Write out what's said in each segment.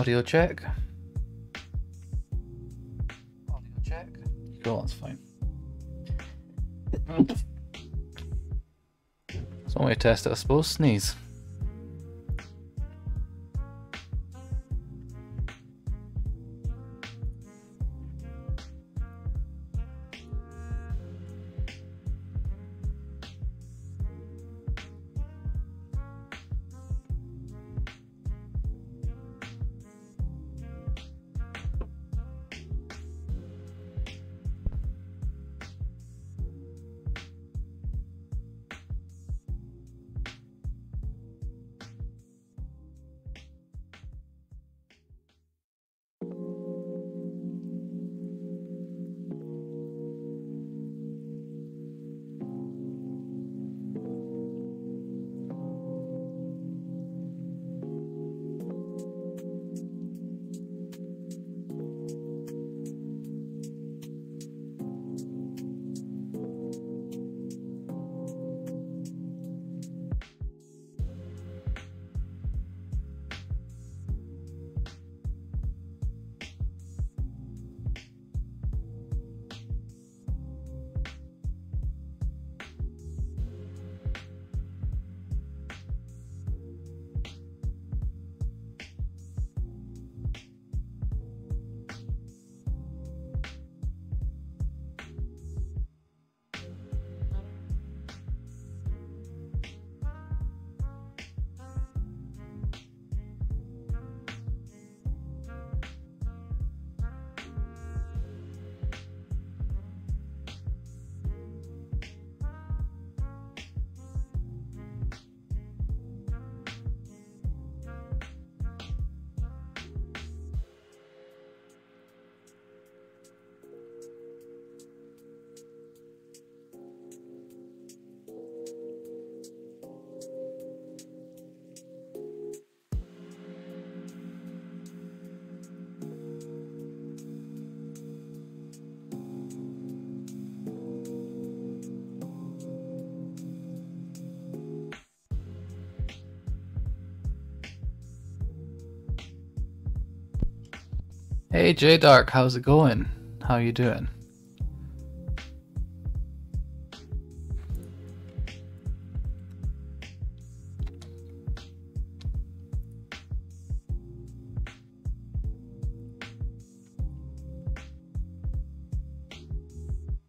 Audio check. Audio check. Cool, that's fine. It's only a test, I suppose. Sneeze. Hey J Dark, how's it going? How you doing?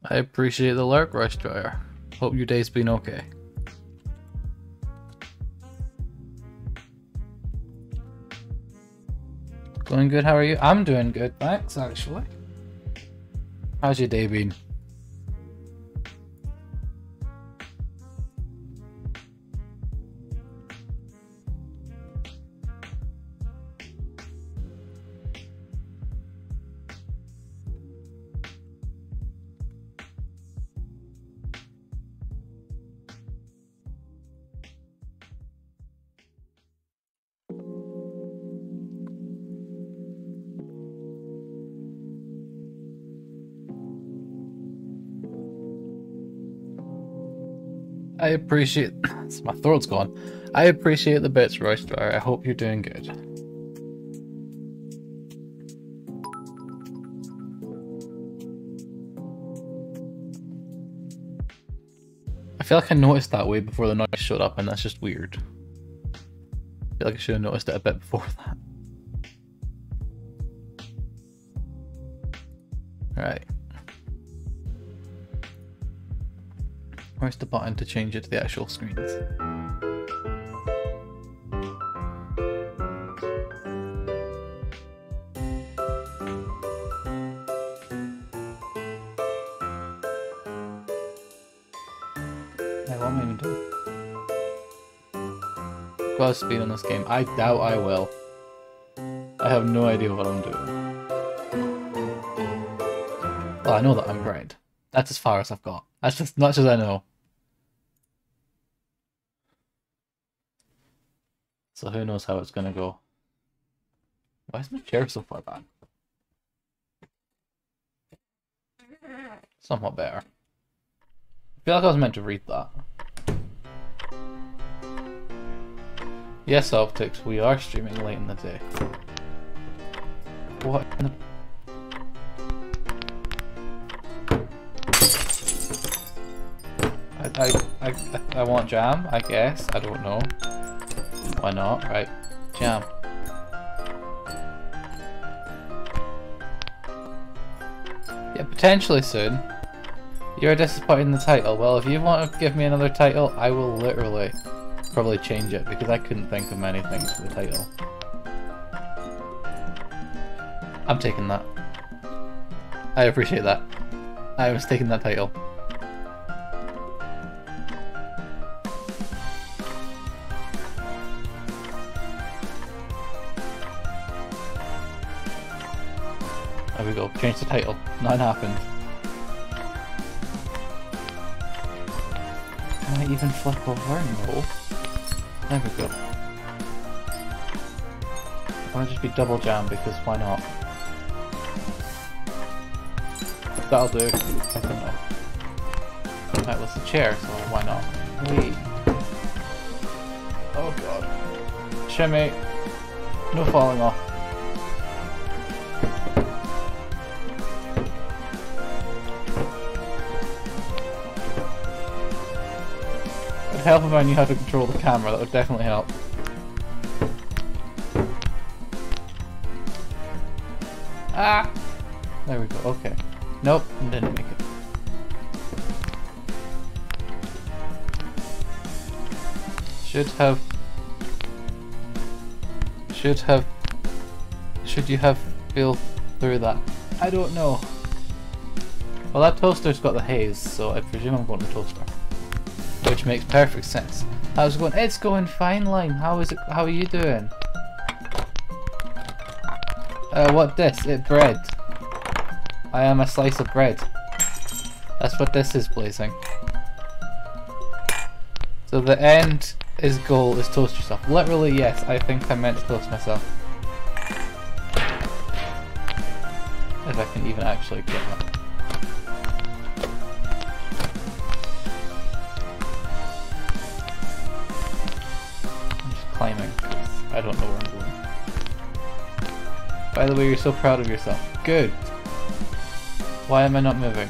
I appreciate the lurk, Rush Dryer. Hope your day's been okay. Going good, how are you? I'm doing good, thanks, actually. How's your day been? I appreciate. My throat's gone. I appreciate the bits, Royce Dryer. I hope you're doing good. I feel like I noticed that way before the noise showed up, and that's just weird. I feel like I should have noticed it a bit before that. The button to change it to the actual screens? Hey, what am I even doing? Got speed on this game. I doubt I will. I have no idea what I'm doing. Well, I know that I'm great. That's as far as I've got. That's as much as I know. So who knows how it's gonna go. Why is my chair so far back? Somewhat better. I feel like I was meant to read that. Yes, Optics, we are streaming late in the day. What in the... I, I, I, I want jam, I guess. I don't know. Why not? Right. Jam. Yeah, potentially soon. You're disappointed in the title. Well, if you want to give me another title, I will literally probably change it because I couldn't think of many things for the title. I'm taking that. I appreciate that. I was taking that title. Change the title. Nothing happened. Can I even flip over? No. There we go. I'll just be double jam because why not? That'll do. I don't know. That was the chair, so why not? Wait. Oh god. Shimmy. No falling off. Help if I knew how to control the camera, that would definitely help. Ah! There we go, okay. Nope, didn't make it. Should have... Should have... Should you have feel through that? I don't know. Well, that toaster's got the haze, so I presume I'm going to toaster. Which makes perfect sense. I was going, it's going fine line, how is it, how are you doing? Uh, what this? It bread. I am a slice of bread. That's what this is, Blazing. So the end is goal is toast yourself. Literally, yes, I think I meant to toast myself. If I can even actually get that. By the way, you're so proud of yourself. Good. Why am I not moving?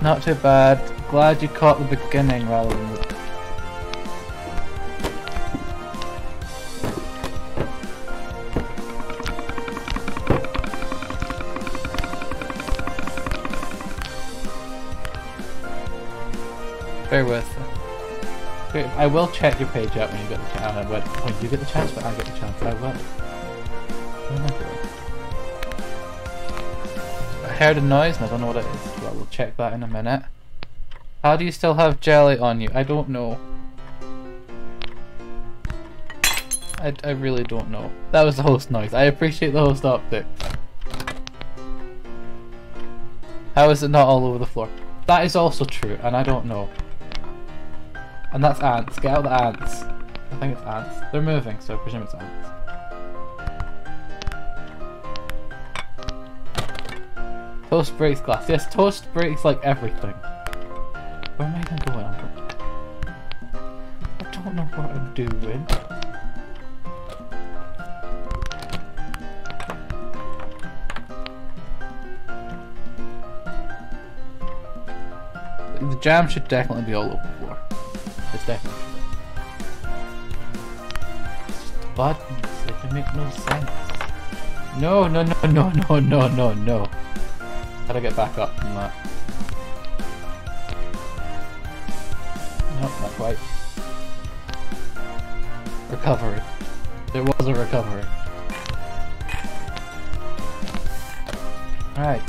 Not too bad. Glad you caught the beginning rather than the... will check your page out when you get the chance. Uh, I went, when you get the chance, but I get the chance. I will. I heard a noise and I don't know what it is. Well, we'll check that in a minute. How do you still have jelly on you? I don't know. I, I really don't know. That was the host noise. I appreciate the host optics. How is it not all over the floor? That is also true, and I don't know. And that's ants. Get out the ants. I think it's ants. They're moving, so I presume it's ants. Toast breaks glass. Yes, toast breaks like everything. Where am I even going? I don't know what I'm doing. The jam should definitely be all over the floor. It's definitely buttons. It can make no sense. No, no, no, no, no, no, no, no. How do I get back up from that? Nope, not quite. Recovery. There was a recovery. Alright.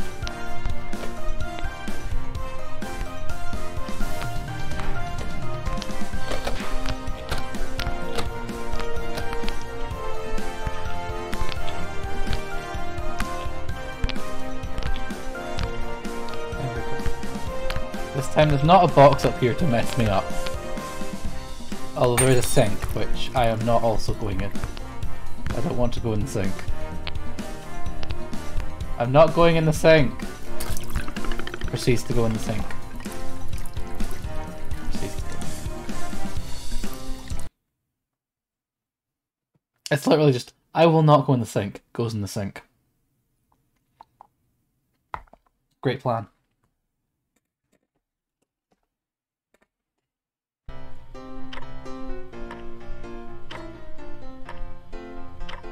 there's not a box up here to mess me up. Although there is a sink, which I am not also going in. I don't want to go in the sink. I'm not going in the sink! Proceeds to go in the sink. It's literally just, I will not go in the sink. Goes in the sink. Great plan.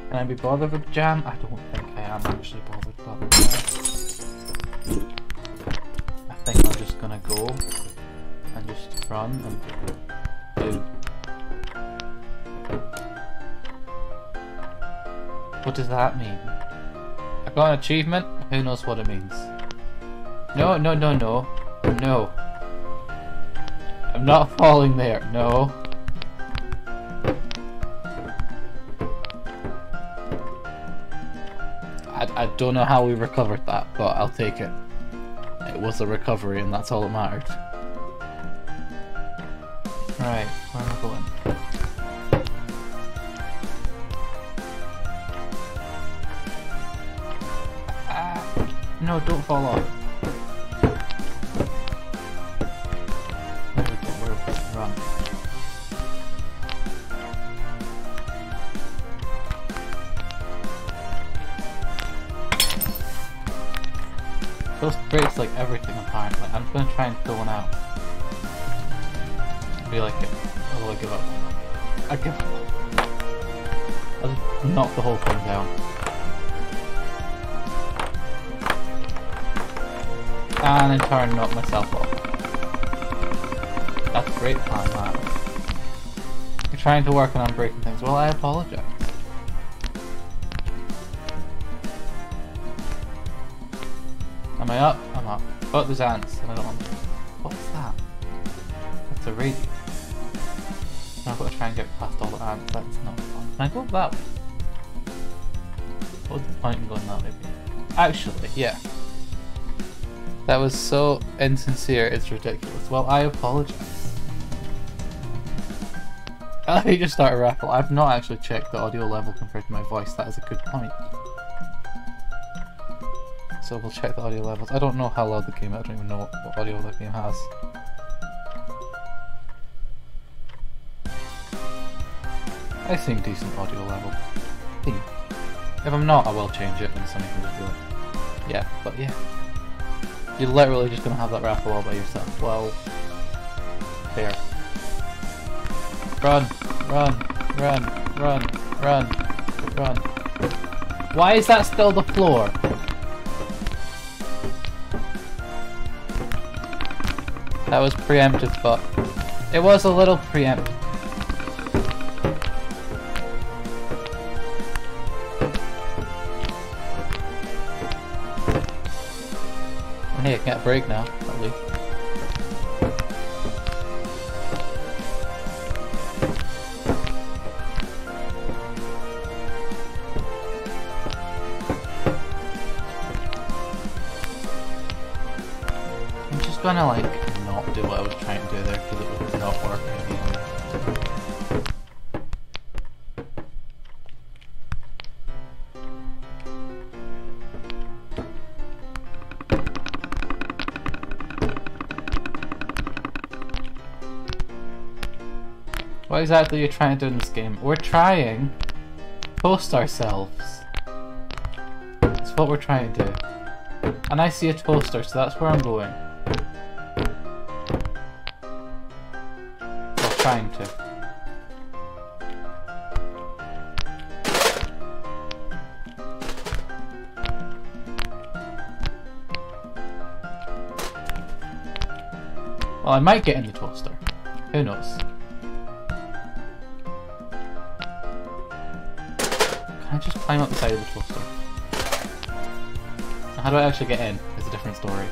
Can I be bothered with jam? I don't think I am actually bothered, but uh, I think I'm just gonna go and just run and do. What does that mean? I got an achievement? Who knows what it means? No, no, no, no. No. I'm not falling there. No. I, don't know how we recovered that, but I'll take it. It was a recovery and that's all that mattered. Right, where am I going? Ah, no, don't fall off. Those breaks like everything apparently. I'm just gonna try and fill one out. Be like it. Or will I give up? I give up. I'll just knock the whole thing down. And in turn knock myself off. That's great plan, man. You're trying to work on unbreaking things. Well, I apologize. Am I up? I'm up. Oh, there's ants, and I don't want them. What is that? That's a radio. Now I've got to try and get past all the ants. That's not fun. Can I go that way? What's the point in going that way? Actually, yeah. That was so insincere, it's ridiculous. Well, I apologize. I just start a. I've not actually checked the audio level compared to my voice. That is a good point. So we'll check the audio levels. I don't know how loud the game is. I don't even know what, audio the game has. I think decent audio level. Hmm. If I'm not, I will change it and can just do it. Yeah, but yeah. You're literally just gonna have that raffle all by yourself. Well, there. Run, run, run, run, run, run. Why is that still the floor? That was preemptive, but it was a little preemptive. Hey, I can't break now, exactly you're trying to do in this game? We're trying to post ourselves. That's what we're trying to do. And I see a toaster, so that's where I'm going. Well, trying to. Well, I might get in the toaster. Who knows? I just climb up the side of the toaster? How do I actually get in? It's a different story.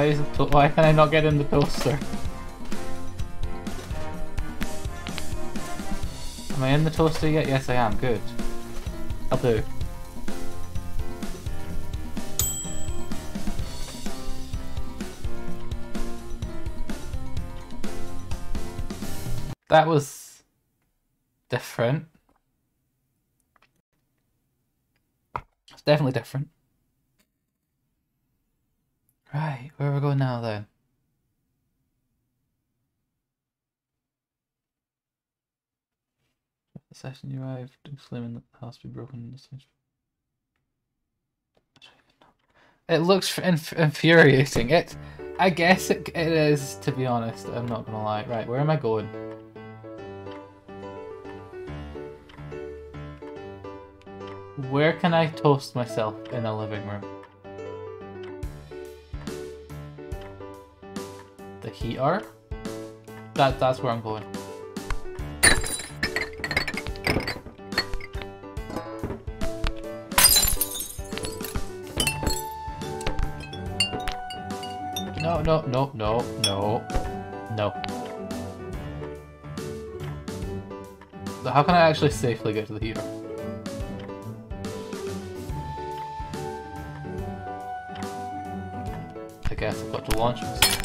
Why, is it, why can I not get in the toaster? Am I in the toaster yet? Yes I am, good. I'll do. That was different. It's definitely different. Right, where are we going now then? The session you arrived, exclaiming that the house be broken. It looks inf infuriating. It, I guess it, it is, to be honest. I'm not gonna lie. Right, where am I going? Where can I toast myself in a living room? The heater? That, that's where I'm going. No, no, no, no, no, no. So How can I actually safely get to the heater? I guess I've got to launch this.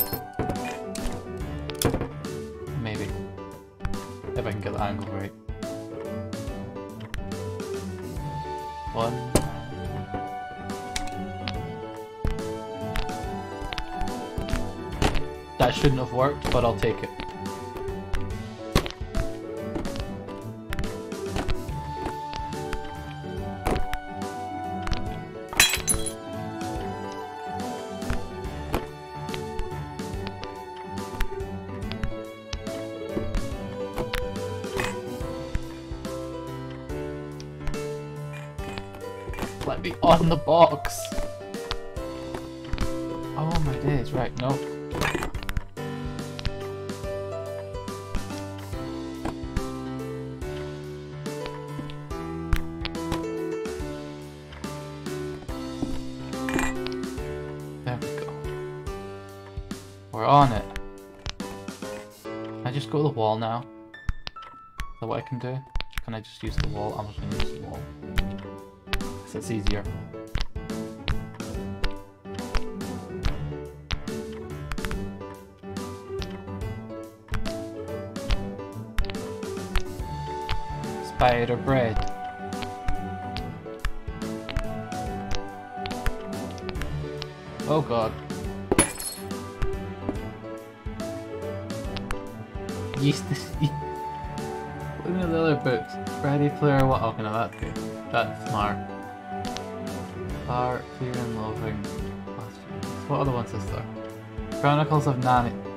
If I can get the angle right. One. That shouldn't have worked, but I'll take it. Chronicles of Nani.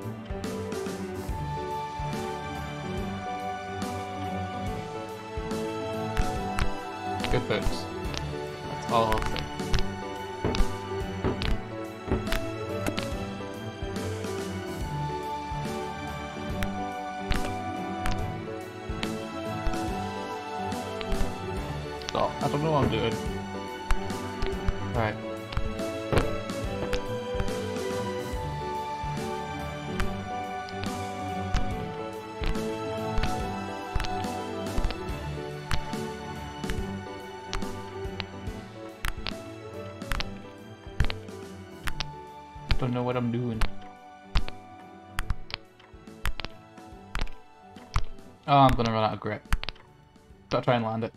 Gotta try and land it.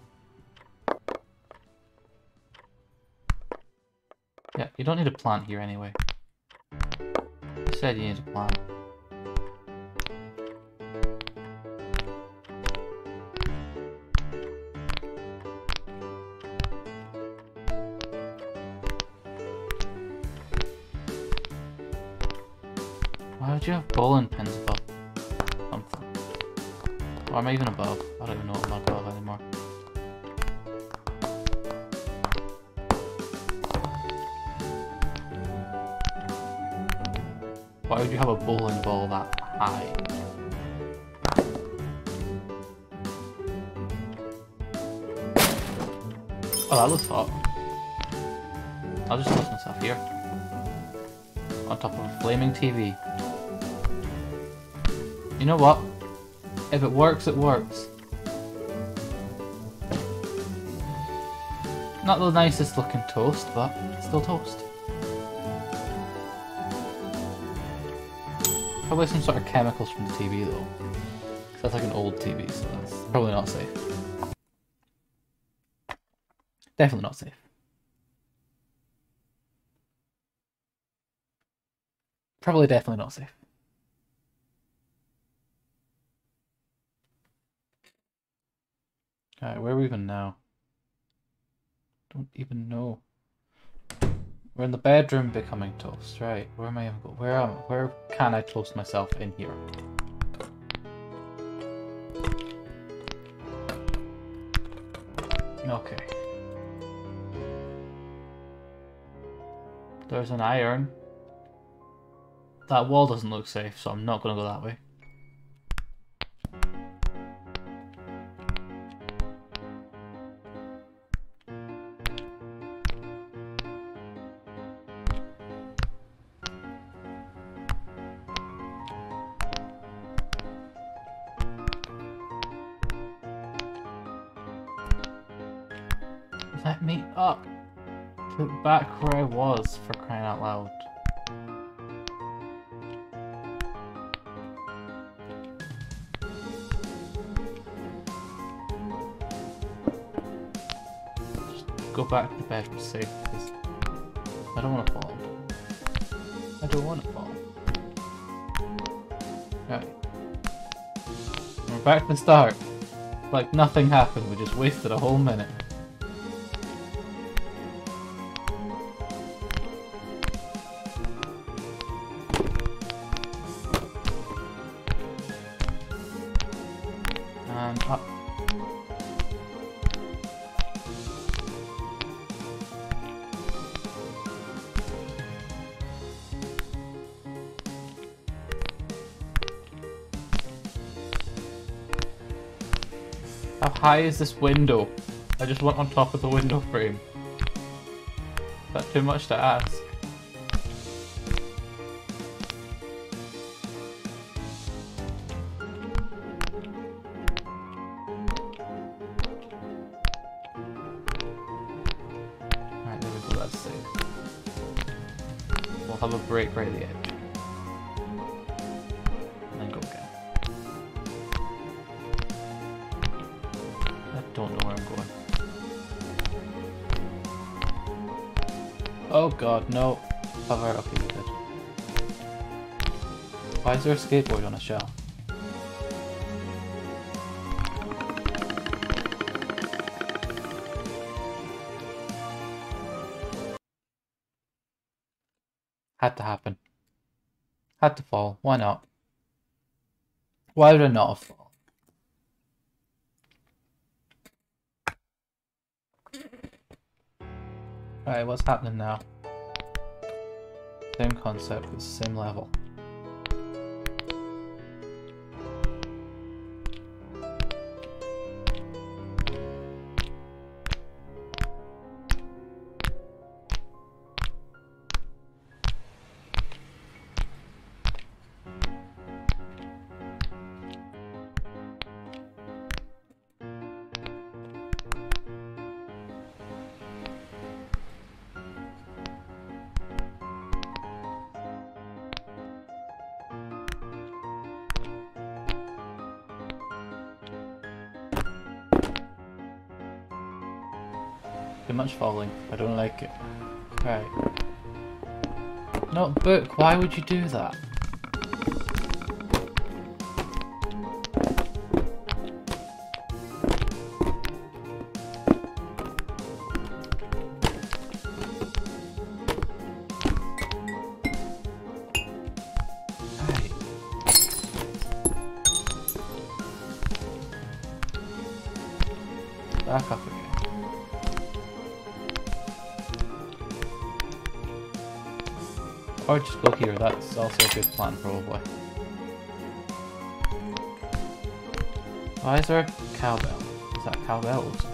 Yeah, you don't need a plant here anyway. You said you need a plant. Why would you have bowling pins above something? Or am I even above? I don't even know what I'm above have a bowling ball that high? Oh, that looks hot. I'll just toss myself here. On top of a flaming TV. You know what? If it works, it works. Not the nicest looking toast, but still toast. Probably some sort of chemicals from the TV though. Cause That's like an old TV, so that's probably not safe. Definitely not safe. Probably definitely not safe. Alright, where are we even now? Don't even know. We're in the bedroom becoming toast, right? Where am I even going? Where am I? where can I toast myself in here? Okay. There's an iron. That wall doesn't look safe, so I'm not gonna go that way. Was, for crying out loud. Just go back to bed for safe, because I don't want to fall. I don't want to fall. Right. We're back to the start. Like nothing happened, we just wasted a whole minute. High is this window? I just want on top of the window frame. Is that too much to ask? There a skateboard on a shell? Had to happen. Had to fall. Why not? Why would I not fallen? Alright, what's happening now? Same concept, it's the same level. Falling. I don't like it. Right. Not book, why would you do that? It's also a good plan, probably. Why is there a cowbell? Is that cowbells?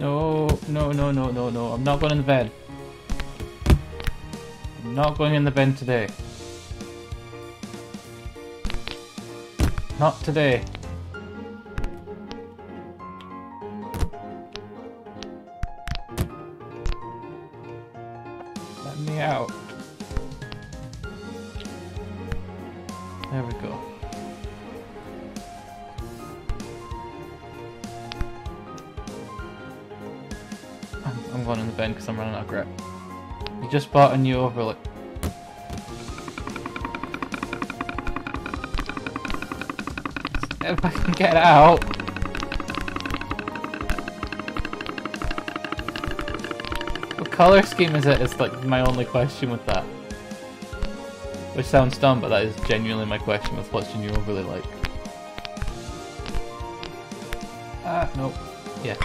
No, no, no, no, no, no. I'm not going in the bed. I'm not going in the bed today. Not today. Let me out. There we go. I'm, going in the bin because I'm running out of grip. You just bought a new overlay. Get out. What color scheme is it? it? Is like my only question with that. Which sounds dumb, but that is genuinely my question with what's your new like. Ah, nope. Yeah.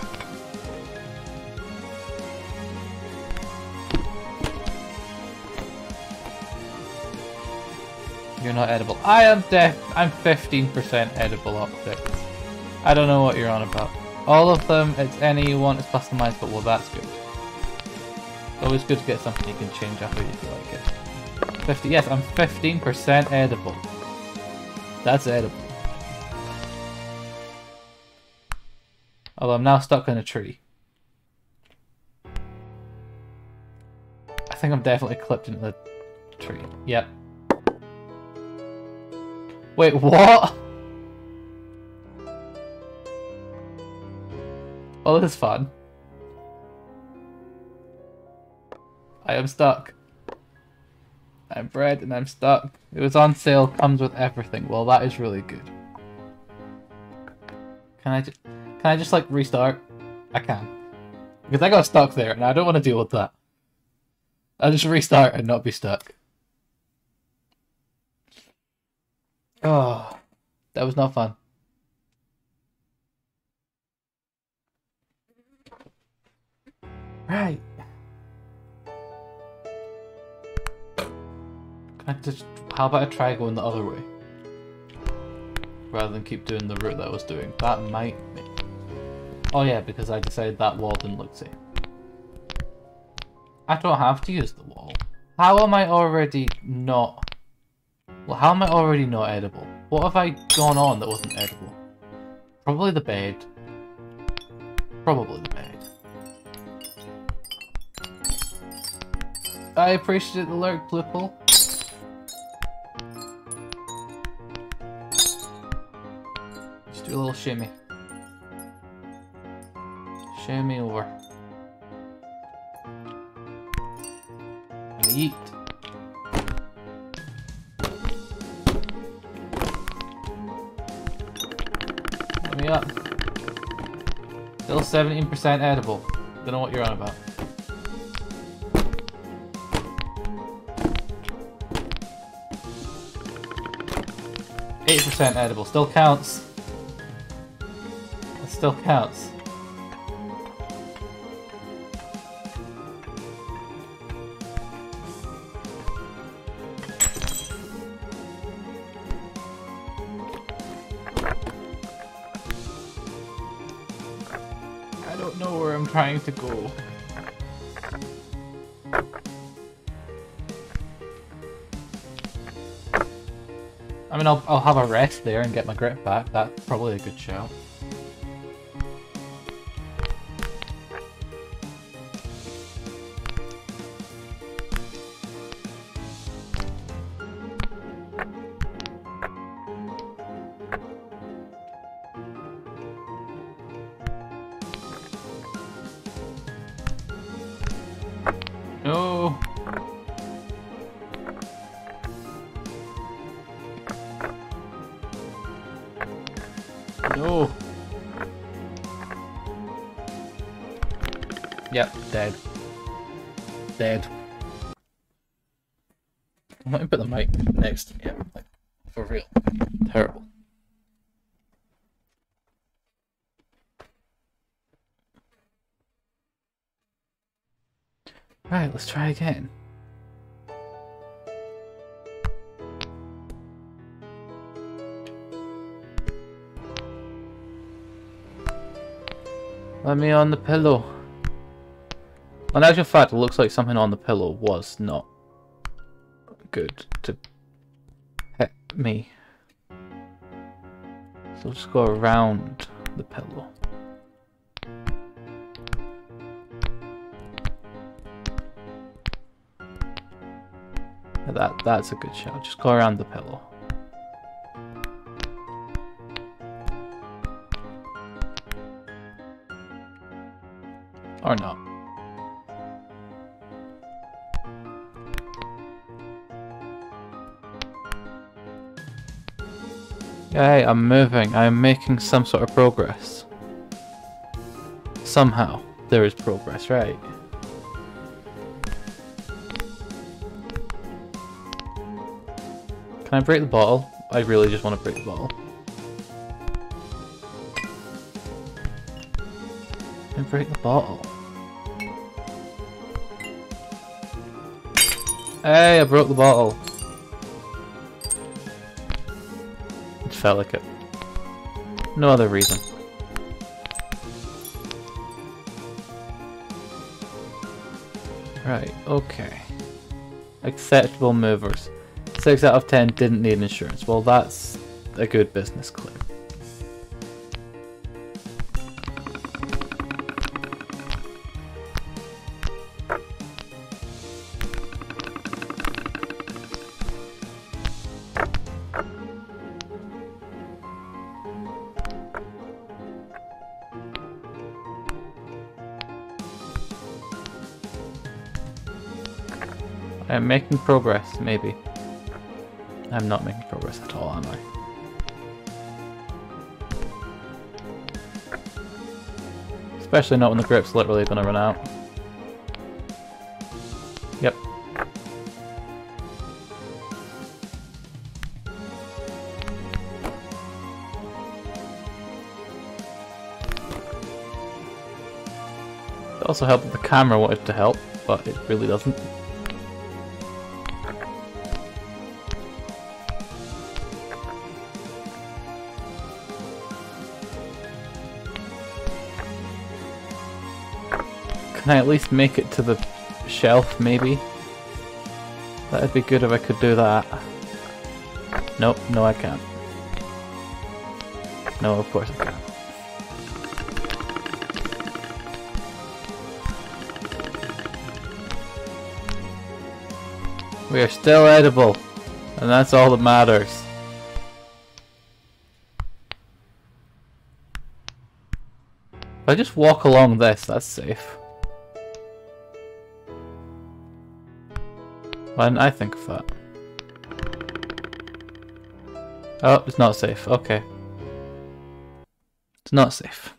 You're not edible. I am def- I'm 15% edible optics. I don't know what you're on about. All of them, it's any you want, it's customized, but well, that's good. It's always good to get something you can change after you feel like it. 50, yes, I'm 15% edible. That's edible. Although I'm now stuck in a tree. I think I'm definitely clipped into the tree. Yep. Wait, what? Oh, this is fun. I am stuck. I'm bread and I'm stuck. It was on sale, comes with everything. Well, that is really good. Can I just, can I just like restart? I can. Because I got stuck there and I don't want to deal with that. I'll just restart and not be stuck. Oh, that was not fun. Right. Can I just, how about I try going the other way? Rather than keep doing the route that I was doing. That might be. Oh yeah, because I decided that wall didn't look safe. I don't have to use the wall. How am I already not... Well, how am I already not edible? What have I gone on that wasn't edible? Probably the bed. Probably the bed. I appreciate the lurk, Blipple. Just do a little shimmy. Shimmy over. And eat. Still 17% edible. Don't know what you're on about. Eight percent edible still counts. It still counts. To go. I mean, I'll, I'll have a rest there and get my grip back. That's probably a good shout. On the pillow. In actual fact, it looks like something on the pillow was not good to hit me. So just go around the pillow. That that's a good shot. Just go around the pillow. Or not. Hey, I'm moving. I'm making some sort of progress. Somehow, there is progress, right? Can I break the bottle? I really just want to break the bottle. I break the bottle? Hey, I broke the bottle. It felt like it. No other reason. Right, okay. Acceptable movers. 6 out of 10 didn't need insurance. Well, that's a good business clue. Making progress, maybe. I'm not making progress at all, am I? Especially not when the grip's literally gonna run out. Yep. It also helped that the camera wanted to help, but it really doesn't. Can I at least make it to the shelf, maybe? That'd be good if I could do that. Nope, no I can't. No, of course I can't. We are still edible, and that's all that matters. If I just walk along this, that's safe. Why didn't I think of that? Oh, it's not safe. Okay. It's not safe.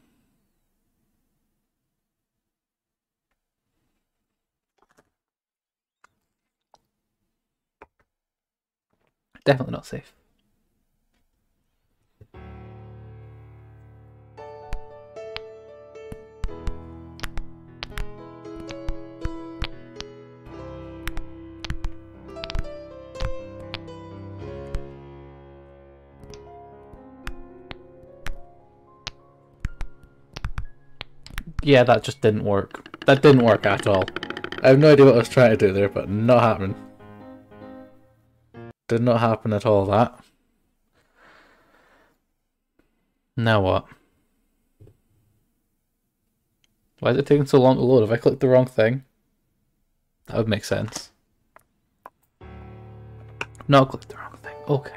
Definitely not safe. Yeah, that just didn't work. That didn't work at all. I have no idea what I was trying to do there, but not happening. Did not happen at all, that. Now what? Why is it taking so long to load? If I clicked the wrong thing, that would make sense. No, click the wrong thing. Okay.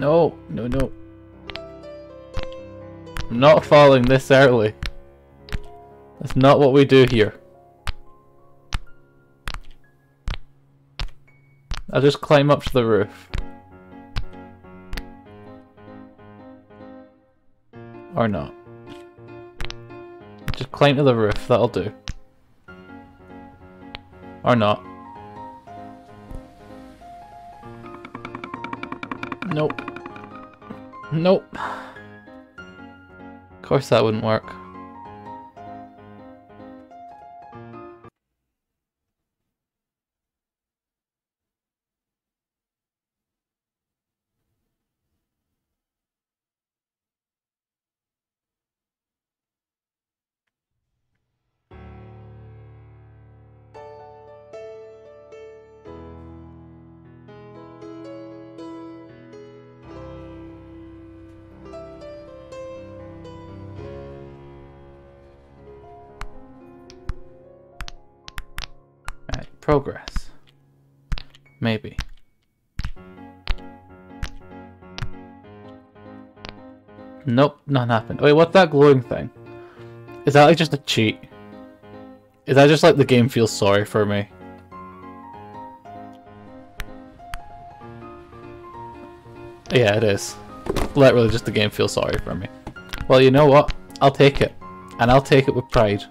No, no, no. I'm not falling this early. That's not what we do here. I'll just climb up to the roof. Or not. Just climb to the roof, that'll do. Or not. Nope. Nope. Of course that wouldn't work. Maybe. Nope, nothing happened. Wait, what's that glowing thing? Is that like just a cheat? Is that just like the game feels sorry for me? Yeah, it is. Literally just the game feels sorry for me. Well, you know what? I'll take it. And I'll take it with pride.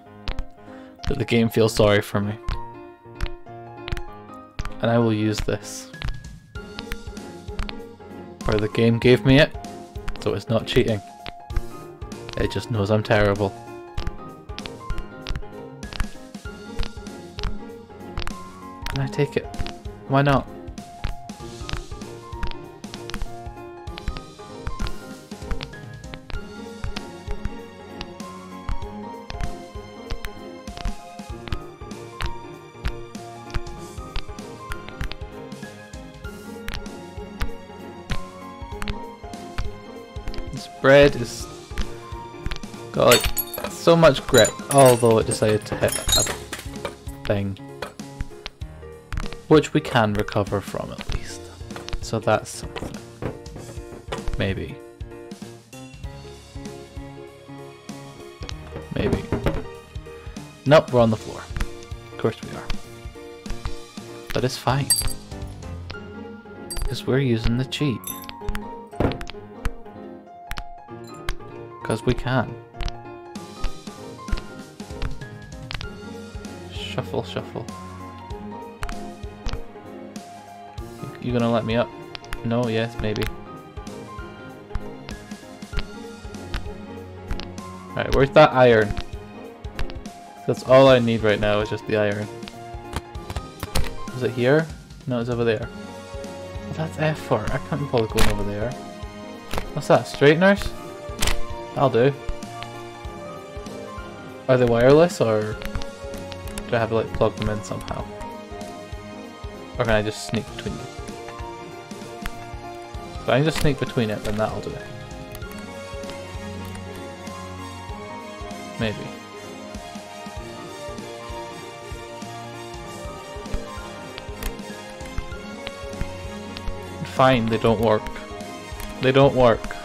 That the game feels sorry for me. And I will use this. Or the game gave me it, so it's not cheating. It just knows I'm terrible. And I take it. Why not? Bread is got like so much grip, although it decided to hit a thing. Which we can recover from at least. So that's something. Maybe. Maybe. Nope, we're on the floor. Of course we are. But it's fine. Because we're using the cheat. Because we can. Shuffle, shuffle. You gonna let me up? No, yes, maybe. Alright, where's that iron? That's all I need right now is just the iron. Is it here? No, it's over there. That's F for. I can't bother going over there. What's that? Straighteners? I'll do. Are they wireless or do I have to like plug them in somehow? Or can I just sneak between them? If I can just sneak between it, then that'll do it. Maybe. Fine, they don't work. They don't work.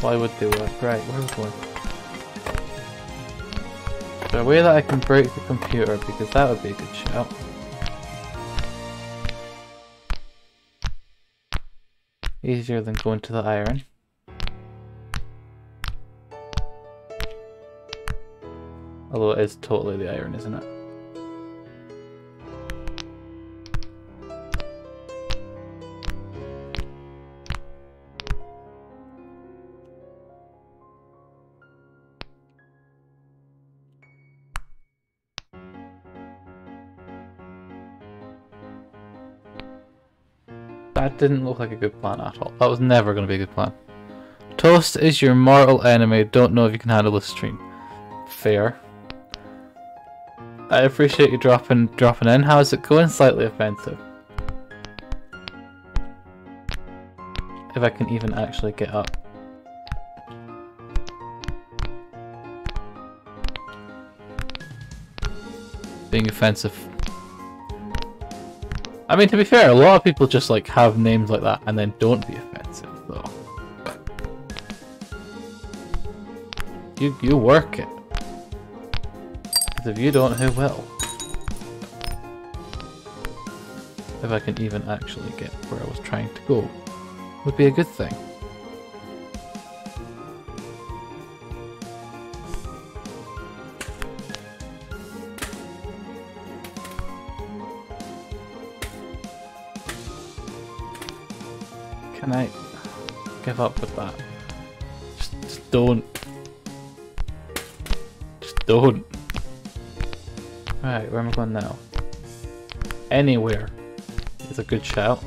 Why would they work? Right, where we going? Is there a way that I can break the computer? Because that would be a good shout. Easier than going to the iron. Although it is totally the iron, isn't it? Didn't look like a good plan at all. That was never going to be a good plan. Toast is your mortal enemy. Don't know if you can handle the stream. Fair. I appreciate you dropping dropping in. How is it going? Slightly offensive. If I can even actually get up. Being offensive. I mean, to be fair, a lot of people just like have names like that and then don't be offensive, though. You you work it. Because if you don't, who will? If I can even actually get where I was trying to go, would be a good thing. Give up with that? Just, just don't. Just don't. Alright, where am I going now? Anywhere is a good shout.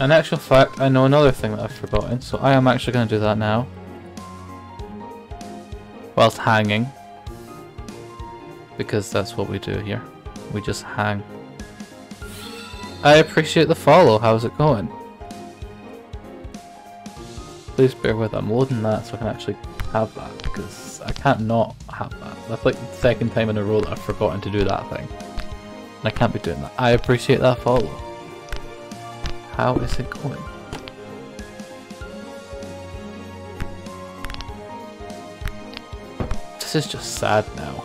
In actual fact, I know another thing that I've forgotten, so I am actually going to do that now. Whilst hanging. because that's what we do here. We just hang. I appreciate the follow. How's it going? Please bear with. I'm loading that so I can actually have that because I can't not have that. That's like the second time in a row that I've forgotten to do that thing. And I can't be doing that. I appreciate that follow. How is it going? This is just sad now.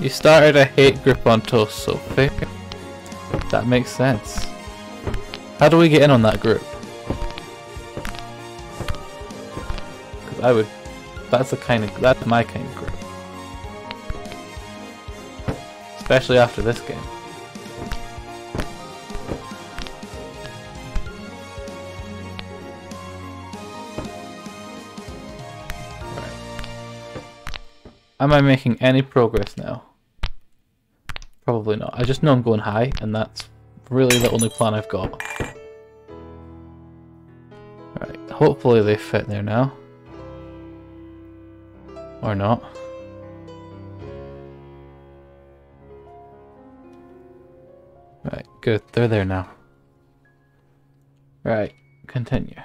You started a hate group on Toast, so fair. That makes sense. How do we get in on that group? Because I would... That's the kind of... That's my kind of group. Especially after this game. Am I making any progress now? Probably not. I just know I'm going high, and that's really the only plan I've got. Right, hopefully they fit there now. Or not. Right, good. They're there now. Right, continue.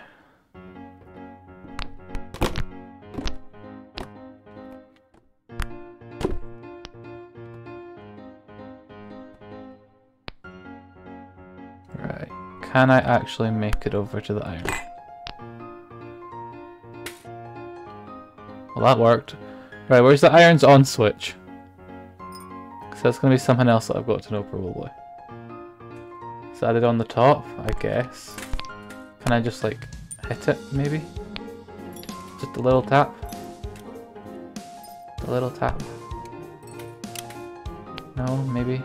Can I actually make it over to the iron? Well, that worked. Right, where's the iron's on switch? Because that's going to be something else that I've got to know probably. Is that it on the top? I guess. Can I just like hit it maybe? Just a little tap? A little tap? No, maybe?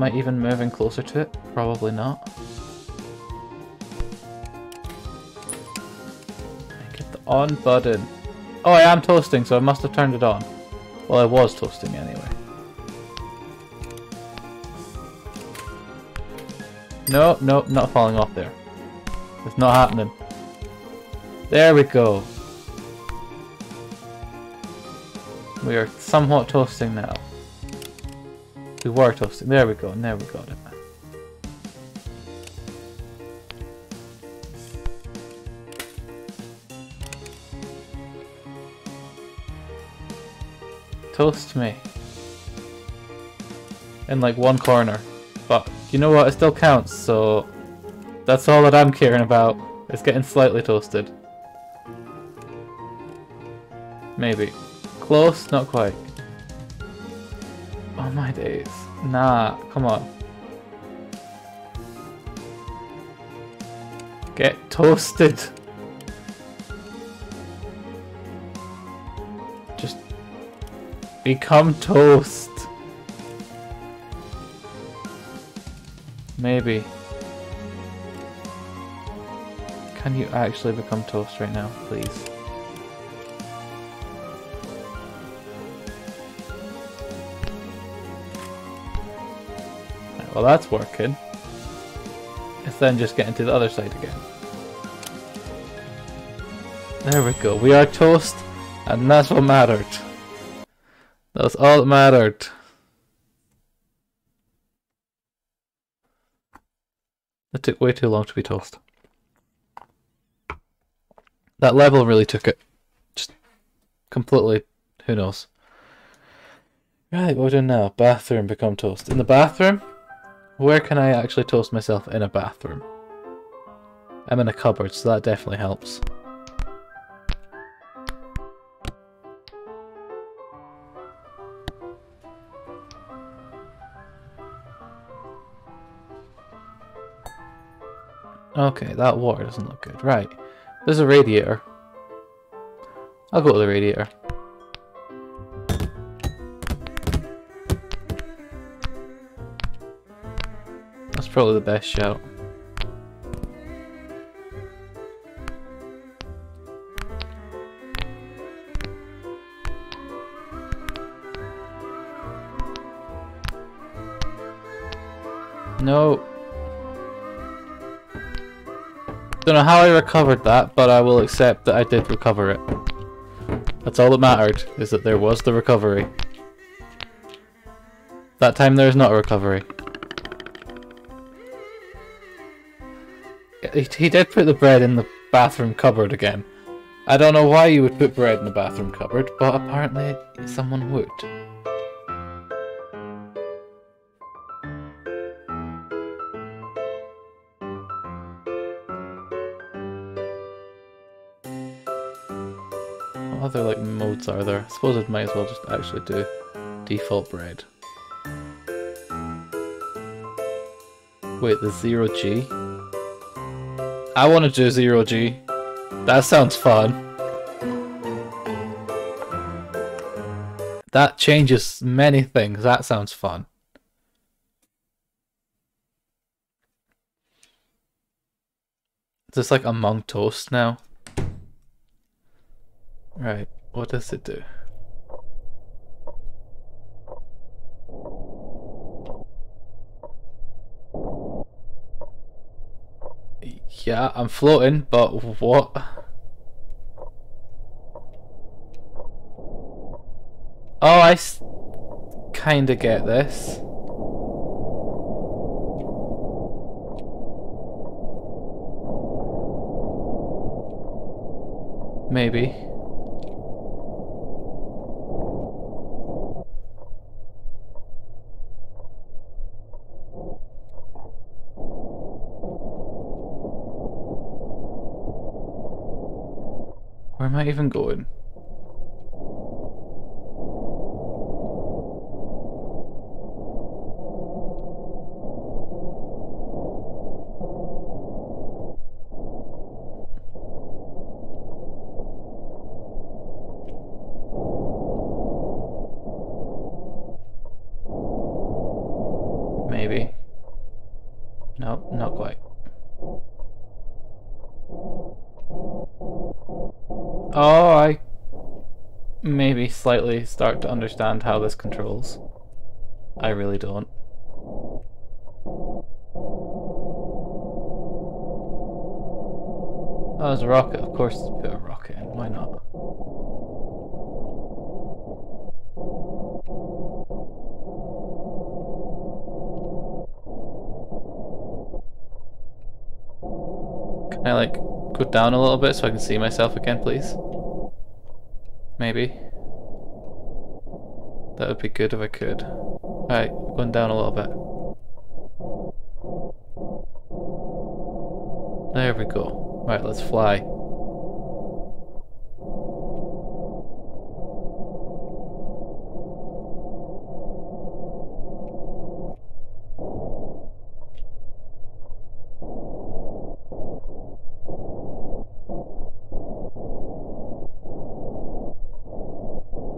Am I even moving closer to it? Probably not. Get the on button. Oh, I am toasting, so I must have turned it on. Well, I was toasting anyway. No, no, not falling off there. It's not happening. There we go. We are somewhat toasting now. We were toasting. There we go. Now we got it. Toast me. In like one corner. But you know what? It still counts, so that's all that I'm caring about. It's getting slightly toasted. Maybe. Close? Not quite. Days. Nah, come on. Get toasted. Just become toast. Maybe. Can you actually become toast right now, please? Well, that's working. It's then just getting to the other side again. There we go. We are toast, and that's what mattered. That's all that mattered. It took way too long to be toast. That level really took it. Just completely, who knows. Right, what are we doing now? Bathroom, become toast. In the bathroom, where can I actually toast myself in a bathroom? I'm in a cupboard, so that definitely helps. Okay, that water doesn't look good. Right. There's a radiator. I'll go to the radiator. Probably the best shout. No. Don't know how I recovered that, but I will accept that I did recover it. That's all that mattered, is that there was the recovery. That time there is not a recovery. He, did put the bread in the bathroom cupboard again. I don't know why you would put bread in the bathroom cupboard, but apparently someone would. What other like modes are there? I suppose I might as well just actually do default bread. Wait, the zero G? I want to do zero G. That sounds fun. That changes many things. That sounds fun. Is this like among toast now? Right, what does it do? Yeah, I'm floating, but what? Oh, I kinda get this. Maybe. Am I even going? Maybe. No, not quite. Oh, I maybe slightly start to understand how this controls. I really don't. Oh, there's a rocket. Of course, put a rocket in. Why not? Can I like go down a little bit so I can see myself again, please? Maybe. That would be good if I could. Alright, going down a little bit. There we go. Alright, let's fly.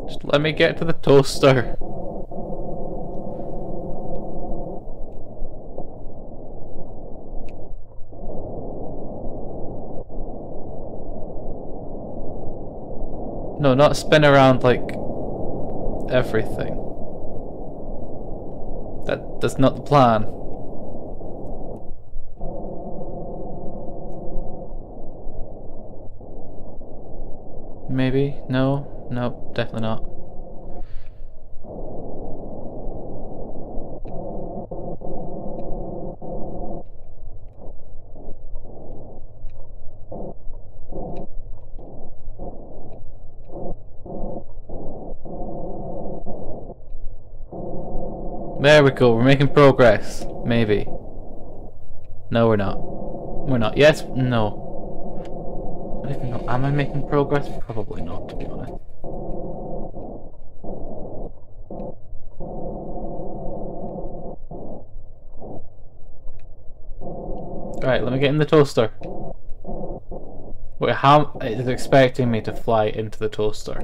Just let me get to the toaster. No, not spin around like everything. That that's not the plan. Maybe? No? Nope, definitely not. There we go, we're making progress. Maybe. No, we're not. We're not. Yes, no. I don't even know. Am I making progress? Probably not, to be honest. Right, let me get in the toaster. Wait, how is expecting me to fly into the toaster?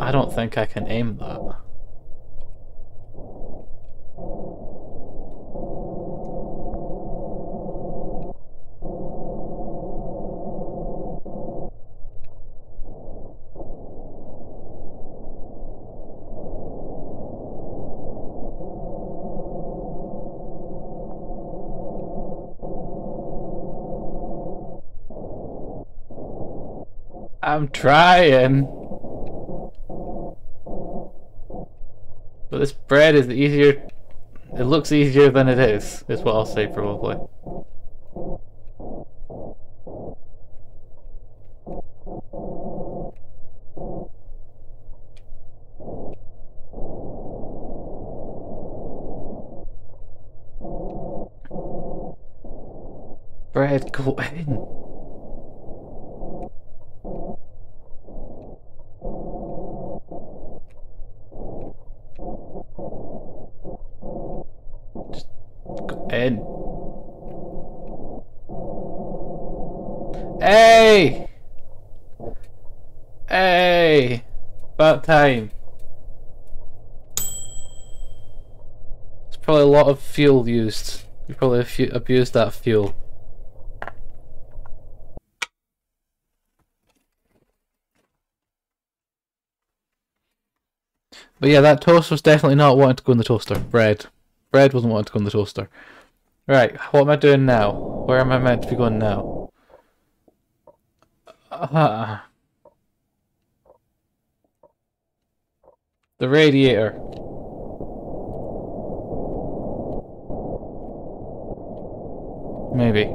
I don't think I can aim that. I'm trying. But this bread is easier. It looks easier than it is, is what I'll say probably. Bread, go in. Just go in. Hey! Hey! About time. It's probably a lot of fuel used. You probably abused that fuel. But yeah, that toast was definitely not wanting to go in the toaster. Bread. Bread wasn't wanting to go in the toaster. Right, what am I doing now? Where am I meant to be going now? Uh, the radiator. Maybe.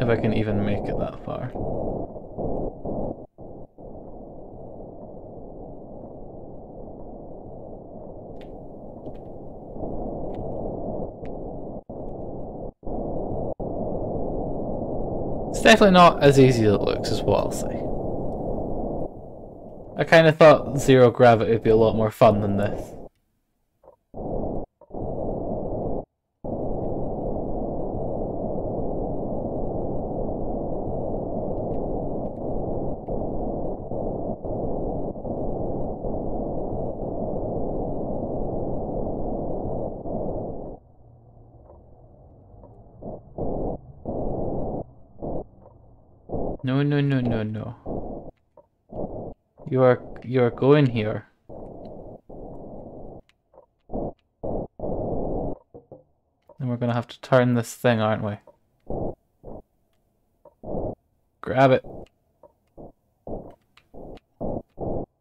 If I can even make it that far. It's definitely not as easy as it looks, is what I'll say. I kind of thought Zero Gravity would be a lot more fun than this. No, no, no, no, no. You are, going here. And we're gonna have to turn this thing, aren't we? Grab it.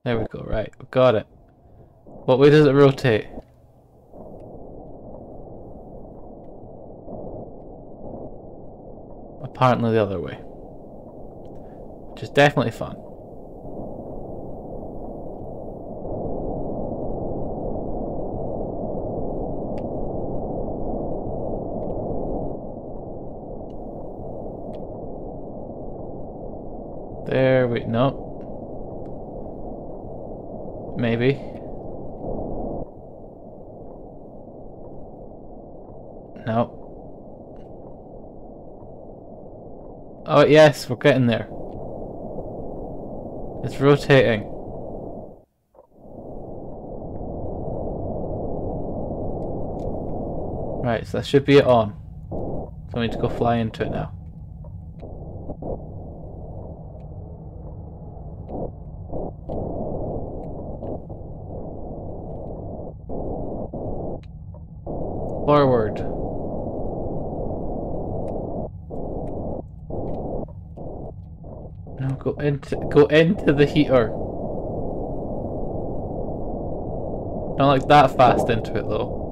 There we go, right, we got it. What way does it rotate? Apparently the other way. Which is definitely fun. There we no. Maybe. No. Oh yes, we're getting there. It's rotating. Right, so that should be it on. So I need to go fly into it now. Forward. Go into go into the heater. Not like that fast into it though.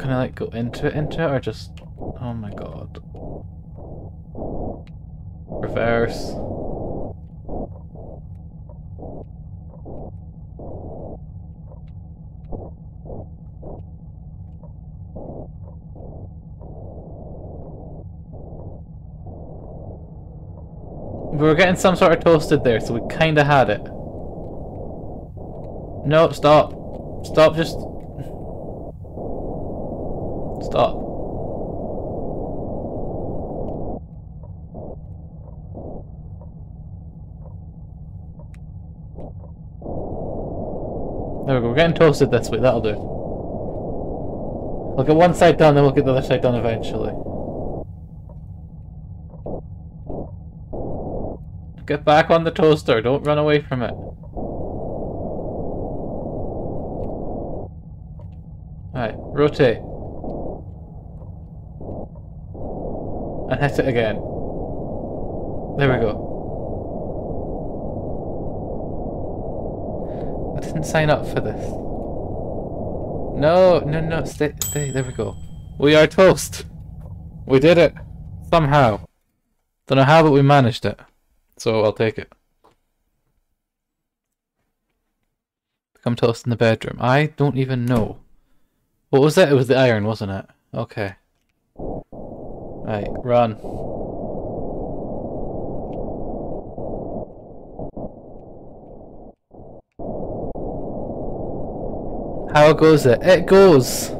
Can I like go into it into it or just oh my god. Reverse. We were getting some sort of toasted there, so we kinda had it. No, stop. Stop, just... Stop. There we go, we're getting toasted this way, that'll do. We'll get one side done, then we'll get the other side done eventually. Get back on the toaster. Don't run away from it. Alright, rotate. And hit it again. There we go. I didn't sign up for this. No, no, no, stay, stay, there we go. We are toast. We did it. Somehow. Don't know how, but we managed it. So I'll take it. Become toast in the bedroom. I don't even know. What was that? It was the iron, wasn't it? Okay. Right, run. How goes it? It goes!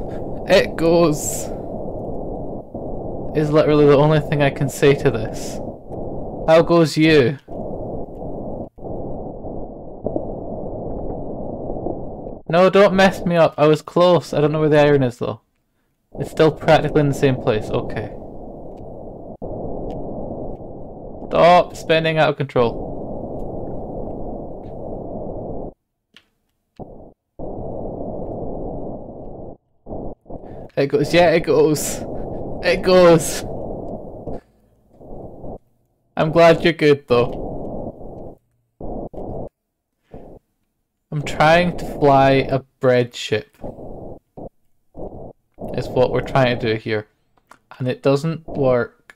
It goes! Is literally the only thing I can say to this. How goes you? No, don't mess me up. I was close. I don't know where the iron is though. It's still practically in the same place. Okay. Stop spinning out of control. It goes, yeah, it goes. It goes. I'm glad you're good though. I'm trying to fly a bread ship. Is what we're trying to do here. And it doesn't work.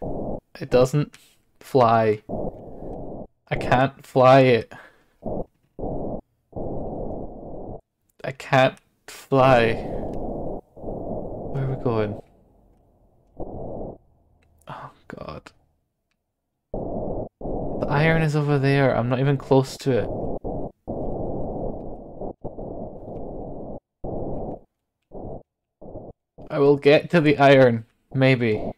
It doesn't fly. I can't fly it. I can't fly. Where are we going? Oh god. Iron is over there. I'm not even close to it. I will get to the iron. Maybe.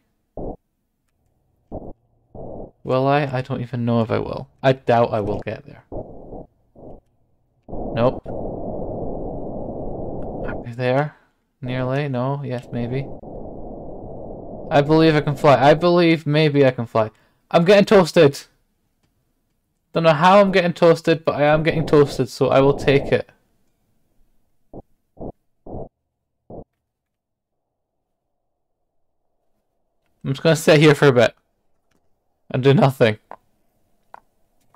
Will I? I don't even know if I will. I doubt I will get there. Nope. There? Nearly? No? Yes, maybe. I believe I can fly. I believe maybe I can fly. I'm getting toasted! Don't know how I'm getting toasted, but I am getting toasted, so I will take it. I'm just gonna sit here for a bit and do nothing.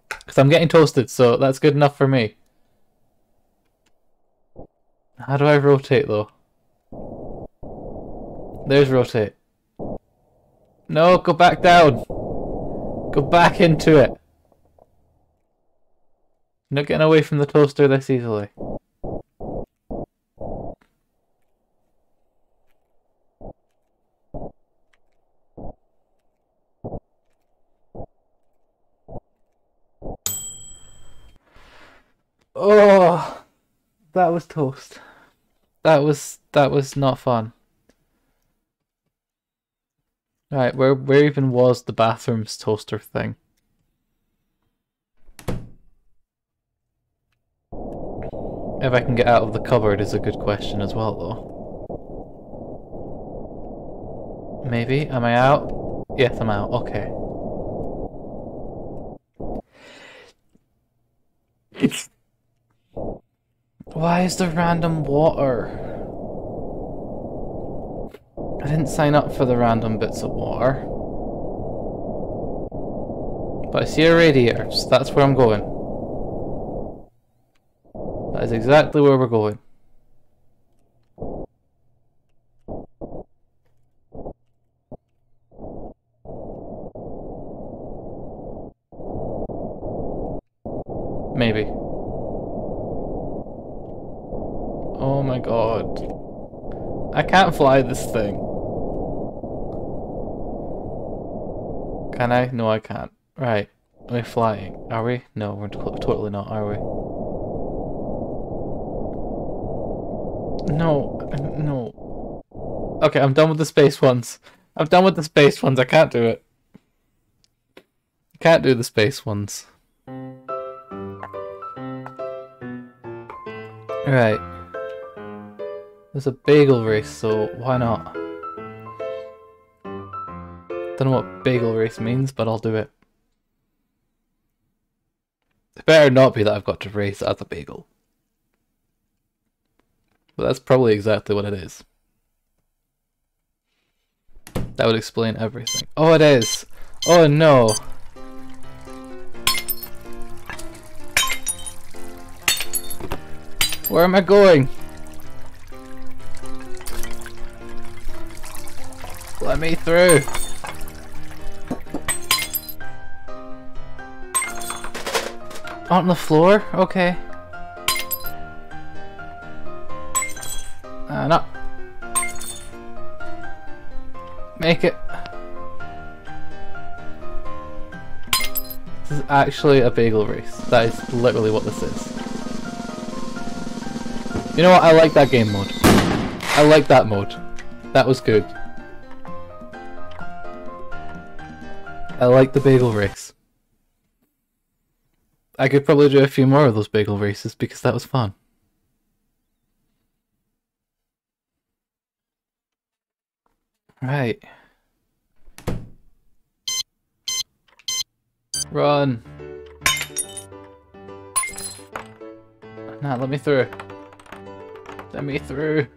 Because I'm getting toasted, so that's good enough for me. How do I rotate though? There's rotate. No, go back down. Go back into it. Not getting away from the toaster this easily. Oh, that was toast. That was that was not fun. Right, where where even was the bathroom's toaster thing? If I can get out of the cupboard is a good question as well, though. Maybe? Am I out? Yes, I'm out. Okay. Why is there random water? I didn't sign up for the random bits of water. But I see a radiator, so that's where I'm going. That is exactly where we're going. Maybe. Oh my god. I can't fly this thing. Can I? No, I can't. Right. Are We're flying. Are we? No, we're totally not, are we? No. No. Okay, I'm done with the space ones. I'm done with the space ones. I can't do it. I can't do the space ones. Alright. There's a bagel race, so why not? Don't know what bagel race means, but I'll do it. It better not be that I've got to race as a bagel. But that's probably exactly what it is. That would explain everything. Oh, it is! Oh no! Where am I going? Let me through! On the floor? Okay. Uh, no. Make it. This is actually a bagel race. That is literally what this is. You know what? I like that game mode. I like that mode. That was good. I like the bagel race. I could probably do a few more of those bagel races because that was fun. Right. Run. Nah, let me through. Let me through.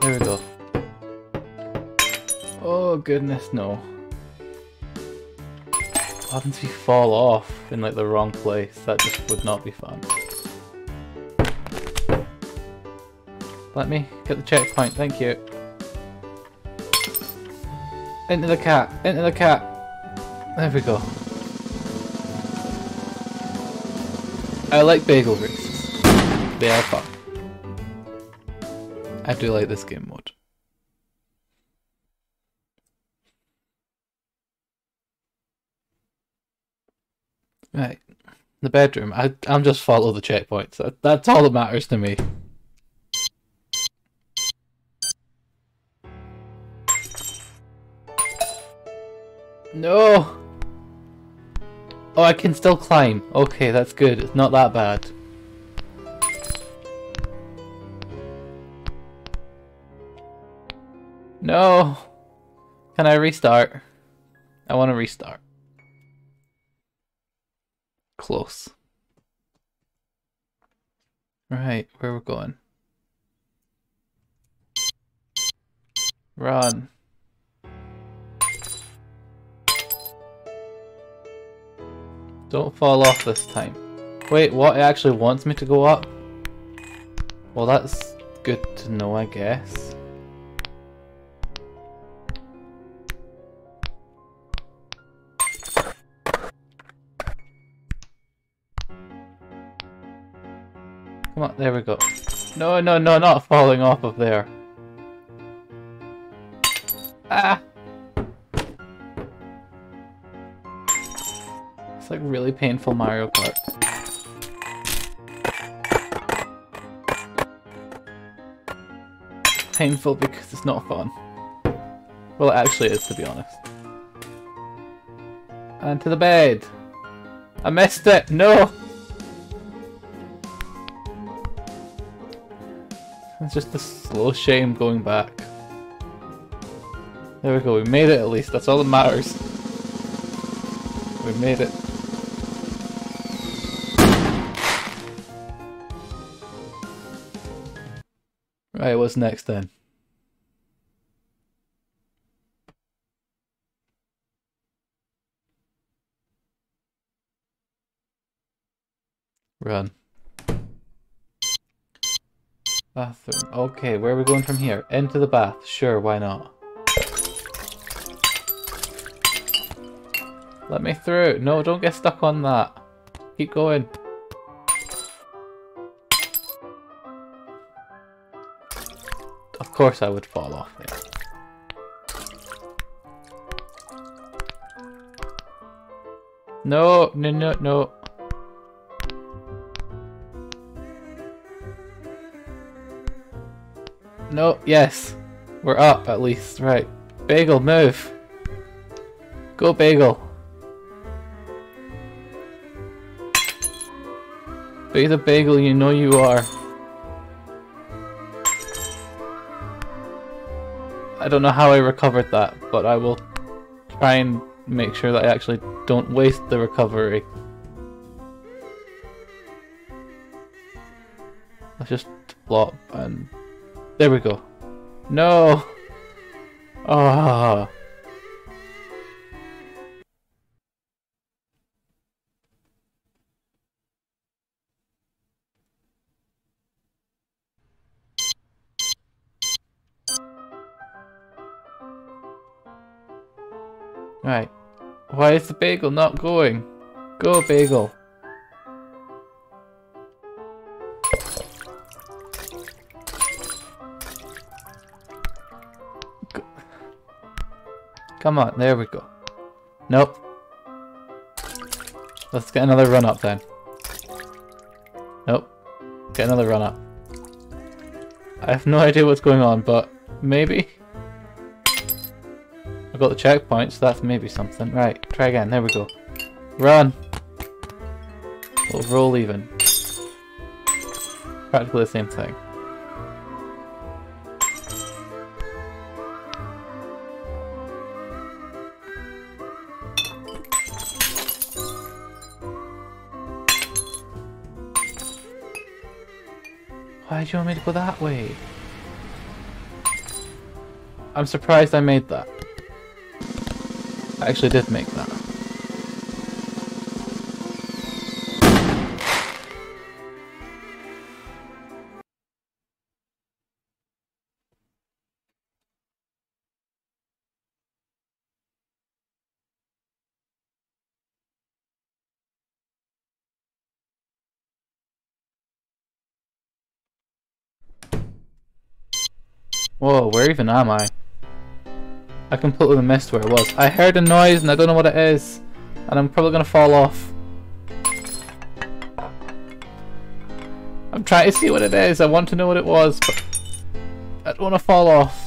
There we go. Oh goodness, no. What happens if you fall off in like the wrong place? That just would not be fun. Let me get the checkpoint, thank you. Into the cat, into the cat. There we go. I like bagel races. They are fun. I do like this game mode. Right. The bedroom. I, I'm just follow the checkpoints. That, that's all that matters to me. No! Oh, I can still climb. Okay, that's good. It's not that bad. No! Can I restart? I want to restart. Close. Right, where we're going. Run. Don't fall off this time. Wait, what? It actually wants me to go up? Well, that's good to know, I guess. Come on, there we go. No, no, no, not falling off of there. Ah! Like really painful Mario Kart. Painful because it's not fun. Well, it actually is, to be honest. And to the bed! I missed it! No! It's just a slow shame going back. There we go, we made it at least, that's all that matters. We made it. Right, what's next then? Run. Bathroom. Okay, where are we going from here? Into the bath. Sure, why not? Let me through. No, don't get stuck on that. Keep going. Course I would fall off there. No, no, no, no. No, yes. We're up at least. Right. Bagel, move. Go, Bagel. Be the bagel you know you are. I don't know how I recovered that, but I will try and make sure that I actually don't waste the recovery. Let's just flop and there we go. No! Ah. Right. Why is the bagel not going? Go, bagel. Come on, there we go. Nope. Let's get another run up then. Nope. Get another run up. I have no idea what's going on, but maybe? I got the checkpoint, so that's maybe something. Right, try again. There we go. Run! We'll roll even. Practically the same thing. Why do you want me to go that way? I'm surprised I made that. I actually did make that. Whoa, where even am I? I completely missed where it was. I heard a noise and I don't know what it is. And I'm probably gonna fall off. I'm trying to see what it is. I want to know what it was, but I don't want to fall off.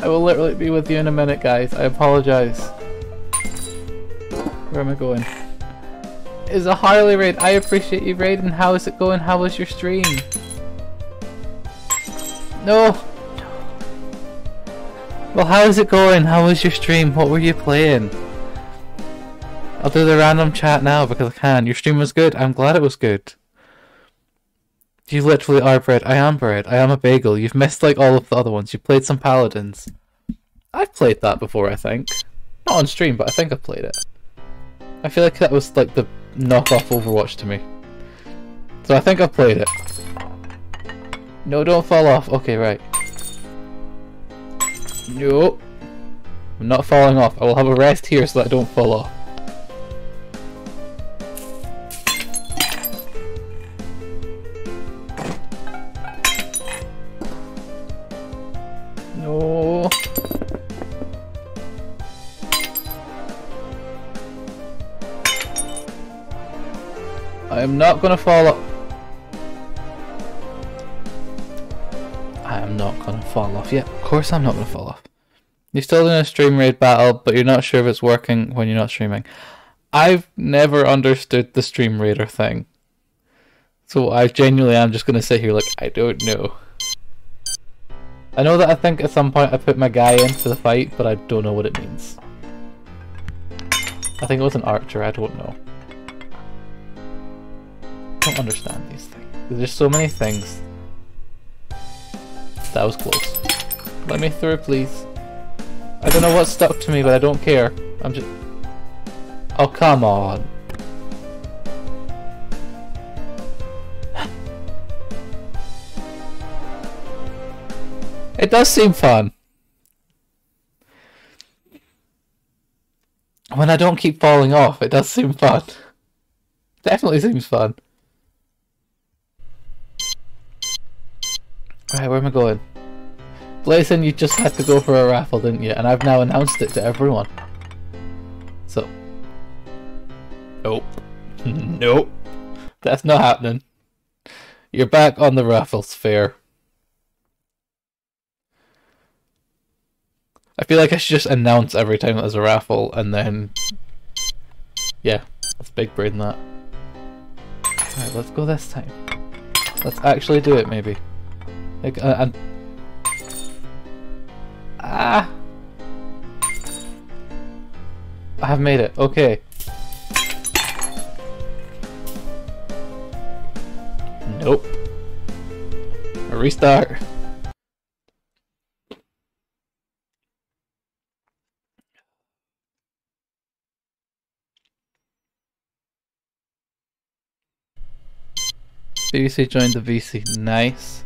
I will literally be with you in a minute, guys. I apologize. Where am I going? Is a Harley raid. I appreciate you raiding. How is it going? How was your stream? No! Well, how's it going? How was your stream? What were you playing? I'll do the random chat now because I can. Your stream was good. I'm glad it was good. You literally are bread. I am bread. I am a bagel. You've missed like all of the other ones. You played some paladins. I've played that before, I think. Not on stream, but I think I've played it. I feel like that was like the knockoff Overwatch to me. So I think I've played it. No, don't fall off. Okay, right. No. I'm not falling off. I will have a rest here so that I don't fall off. No. I am not gonna fall off. Fall off. Yeah, of course I'm not gonna fall off. You're still doing a stream raid battle, but you're not sure if it's working when you're not streaming. I've never understood the stream raider thing. So I genuinely am just gonna sit here like I don't know. I know that I think at some point I put my guy in for the fight, but I don't know what it means. I think it was an archer, I don't know. I don't understand these things. There's so many things. That was close. Let me through, please. I don't know what stuck to me, but I don't care. I'm just... Oh, come on. It does seem fun. When I don't keep falling off, it does seem fun. Definitely seems fun. Right, where am I going? Blazing, you just had to go for a raffle, didn't you? And I've now announced it to everyone. So. Nope. nope. That's not happening. You're back on the raffle sphere. I feel like I should just announce every time there's a raffle and then... Yeah, let's big brain that. Alright, let's go this time. Let's actually do it, maybe. Like, uh, I Ah! I have made it, okay. Nope. A restart. BBC joined the VC. Nice.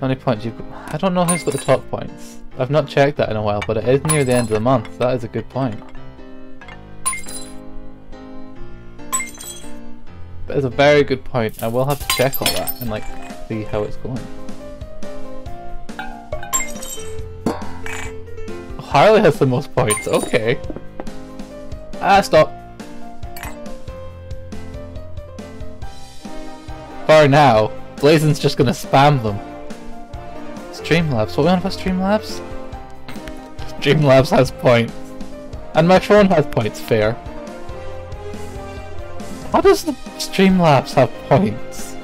How many points you got? I don't know who's got the top points. I've not checked that in a while, but it is near the end of the month. That is a good point. That is a very good point. I will have to check all that and like see how it's going. Harley has the most points. Okay. Ah, stop. For now, Blazon's just gonna spam them. Streamlabs. What we on for Streamlabs? Streamlabs has points. And my phone has points, fair. How does the Streamlabs have points?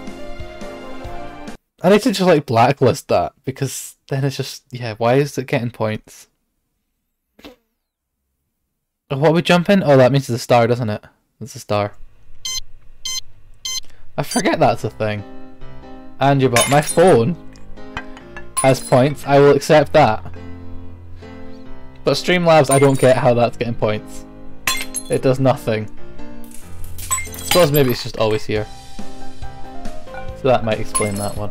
I need to just like blacklist that because then it's just yeah, why is it getting points? Oh, what are we jumping? Oh, that means it's a star, doesn't it? It's a star. I forget that's a thing. And you bought my phone has points. I will accept that. But Streamlabs, I don't get how that's getting points. It does nothing. I suppose maybe it's just always here. So that might explain that one.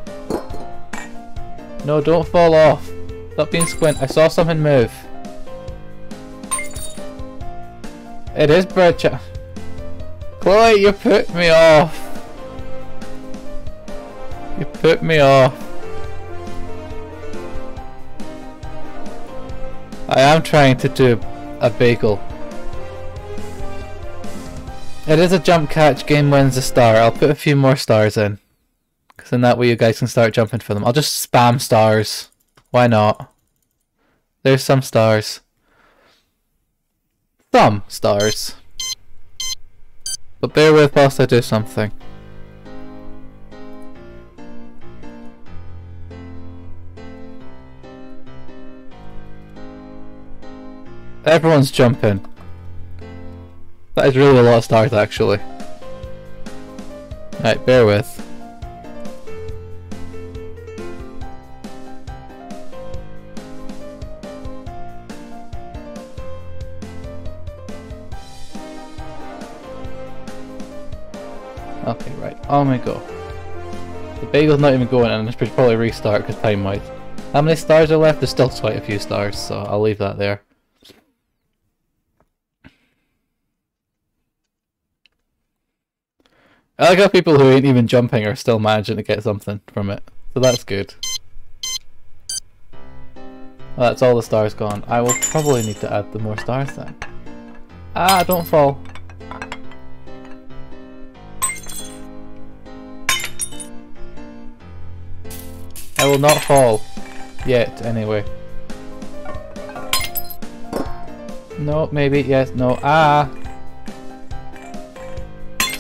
No, don't fall off. Stop being squint. I saw something move. It is chat. Chloe, you put me off. You put me off. I am trying to do a bagel. It is a jump catch, game wins a star. I'll put a few more stars in. Because then that way you guys can start jumping for them. I'll just spam stars. Why not? There's some stars. Some stars. But bear with whilst I do something. Everyone's jumping. That is really a lot of stars actually. Right, bear with. Okay, right. Oh my god. The bagel's not even going and it should probably restart because time wise. How many stars are left? There's still quite a few stars, so I'll leave that there. I like how people who ain't even jumping are still managing to get something from it. So that's good. Well, that's all the stars gone. I will probably need to add the more stars then. Ah, don't fall. I will not fall. Yet, anyway. No, maybe, yes, no. Ah!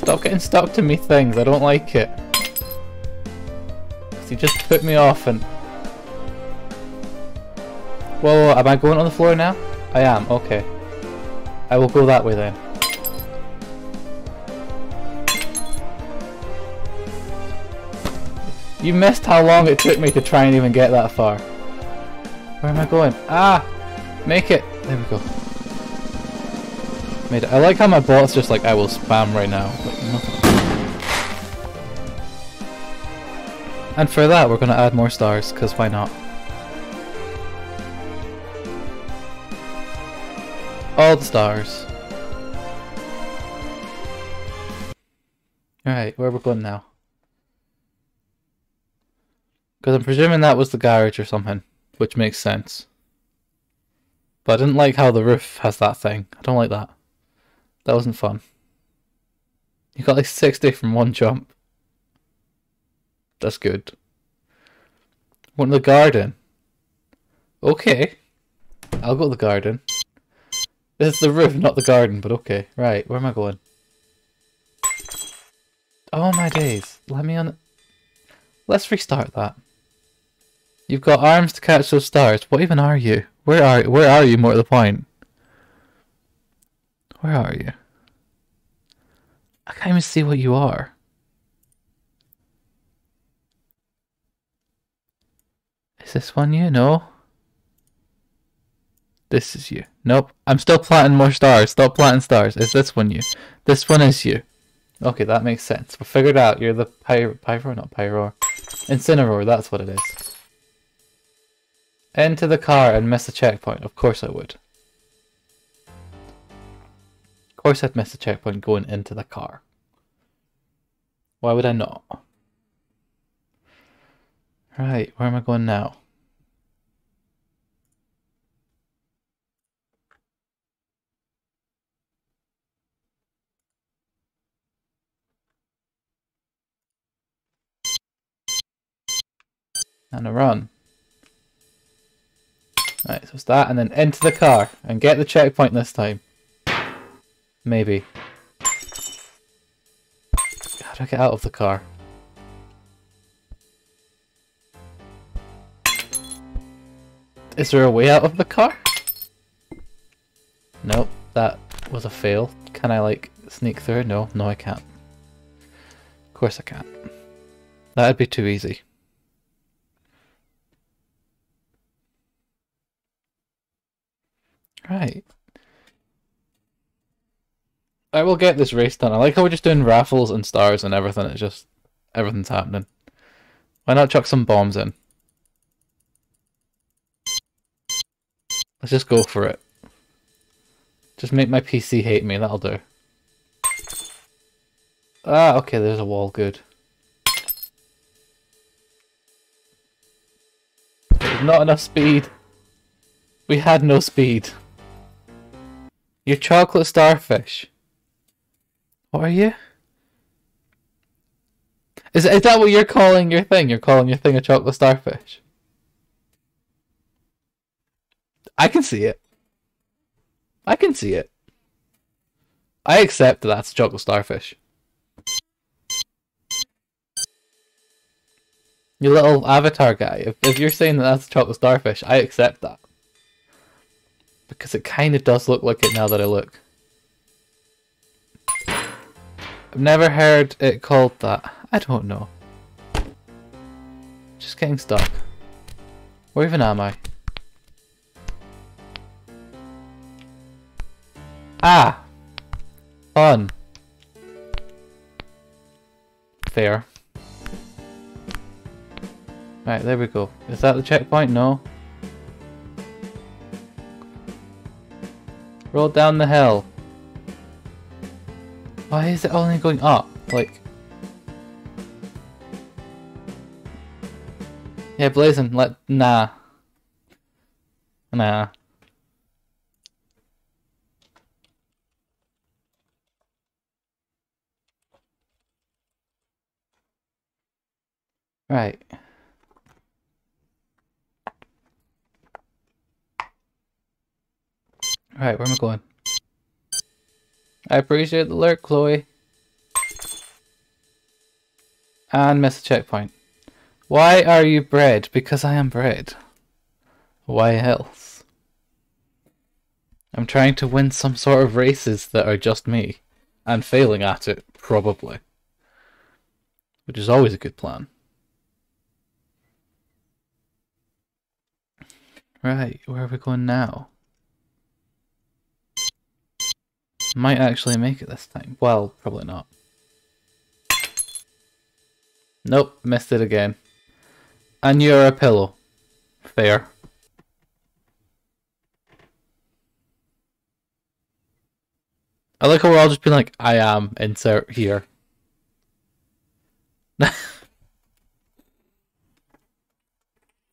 Stop getting stuck to me things, I don't like it. You just put me off and... Whoa, am I going on the floor now? I am, okay. I will go that way then. You missed how long it took me to try and even get that far. Where am I going? Ah! Make it! There we go. Made it. I like how my bot's just like, I will spam right now. And for that, we're gonna add more stars, because why not? All the stars. Alright, where are we going now? Because I'm presuming that was the garage or something, which makes sense. But I didn't like how the roof has that thing. I don't like that. That wasn't fun. You got like 60 from one jump. That's good. Want the garden? Okay. I'll go to the garden. This is the roof, not the garden, but okay. Right, where am I going? Oh my days. Let me on... Let's restart that. You've got arms to catch those stars. What even are you? Where are where are you more to the point? Where are you? I can't even see what you are. Is this one you? No. This is you. Nope. I'm still planting more stars. Stop planting stars. Is this one you? This one is you. Okay, that makes sense. We figured out you're the pyro, pyro, not pyro. Incineroar, that's what it is. Into the car and miss the checkpoint. Of course I would. Course I'd miss the checkpoint going into the car. Why would I not? Right, where am I going now? And a run. Right, so it's that, and then into the car, and get the checkpoint this time. Maybe. How do I get out of the car? Is there a way out of the car? Nope, that was a fail. Can I, like, sneak through? No, no I can't. Of course I can't. That'd be too easy. Right. I will get this race done. I like how we're just doing raffles and stars and everything. It's just everything's happening. Why not chuck some bombs in? Let's just go for it. Just make my PC hate me, that'll do. Ah, okay, there's a wall, good. There's not enough speed. We had no speed. You're chocolate starfish. What are you? Is, is that what you're calling your thing? You're calling your thing a chocolate starfish? I can see it. I can see it. I accept that that's chocolate starfish. You little avatar guy. If, if you're saying that that's a chocolate starfish, I accept that. Because it kind of does look like it now that I look. I've never heard it called that. I don't know. Just getting stuck. Where even am I? Ah! Fun. Fair. Right, there we go. Is that the checkpoint? No. Roll down the hill. Why is it only going up? Like... Yeah, Blazing, let... Nah. Nah. Right. Alright, where am I going? I appreciate the lurk, Chloe. And miss a checkpoint. Why are you bread? Because I am bread. Why else? I'm trying to win some sort of races that are just me. And failing at it, probably. Which is always a good plan. Right, where are we going now? Might actually make it this time. Well, probably not. Nope, missed it again. And you're a pillow. Fair. I like how we're all just being like, I am, insert here.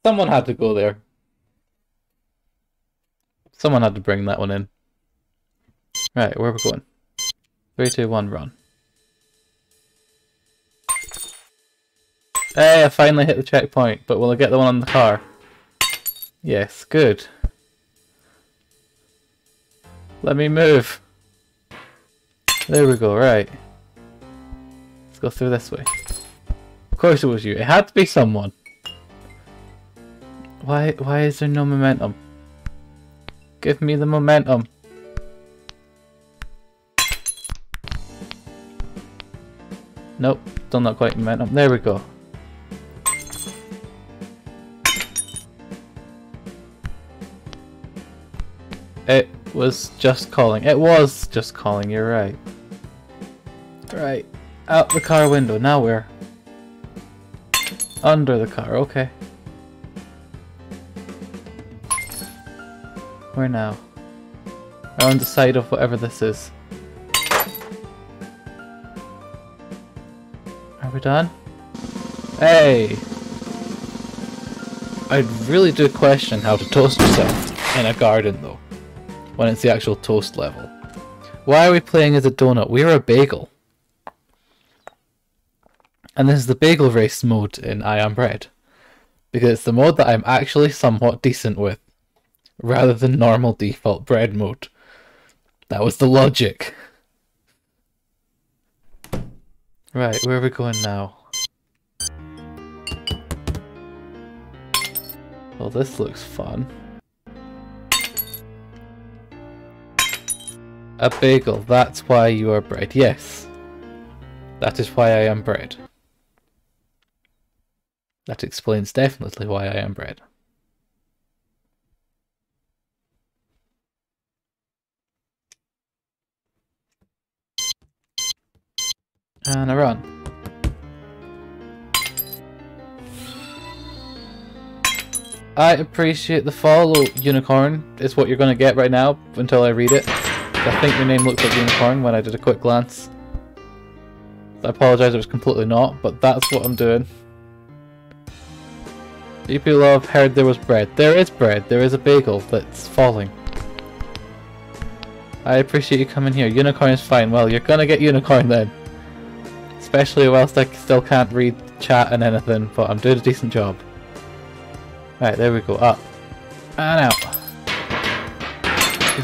Someone had to go there. Someone had to bring that one in. Right, where are we going? Three, two, one, run. Hey, I finally hit the checkpoint, but will I get the one on the car? Yes, good. Let me move. There we go, right. Let's go through this way. Of course it was you. It had to be someone. Why why is there no momentum? Give me the momentum. Nope, still not quite momentum. There we go. It was just calling. It was just calling, you're right. Right. Out the car window. Now we're Under the car. Okay. Where now? On the side of whatever this is. Are done? Hey! I really do question how to toast yourself in a garden though, when it's the actual toast level. Why are we playing as a donut? We're a bagel. And this is the bagel race mode in I Am Bread. Because it's the mode that I'm actually somewhat decent with, rather than normal default bread mode. That was the logic. Right, where are we going now? Well, this looks fun. A bagel, that's why you are bread. Yes. That is why I am bread. That explains definitely why I am bread. Uh, and a run. I appreciate the follow, Unicorn, is what you're going to get right now until I read it. I think your name looked like Unicorn when I did a quick glance. I apologise it was completely not, but that's what I'm doing. EP Love heard there was bread. There is bread. There is a bagel that's falling. I appreciate you coming here. Unicorn is fine. Well, you're gonna get Unicorn then. Especially whilst I still can't read chat and anything, but I'm doing a decent job. Right, there we go. Up. And out.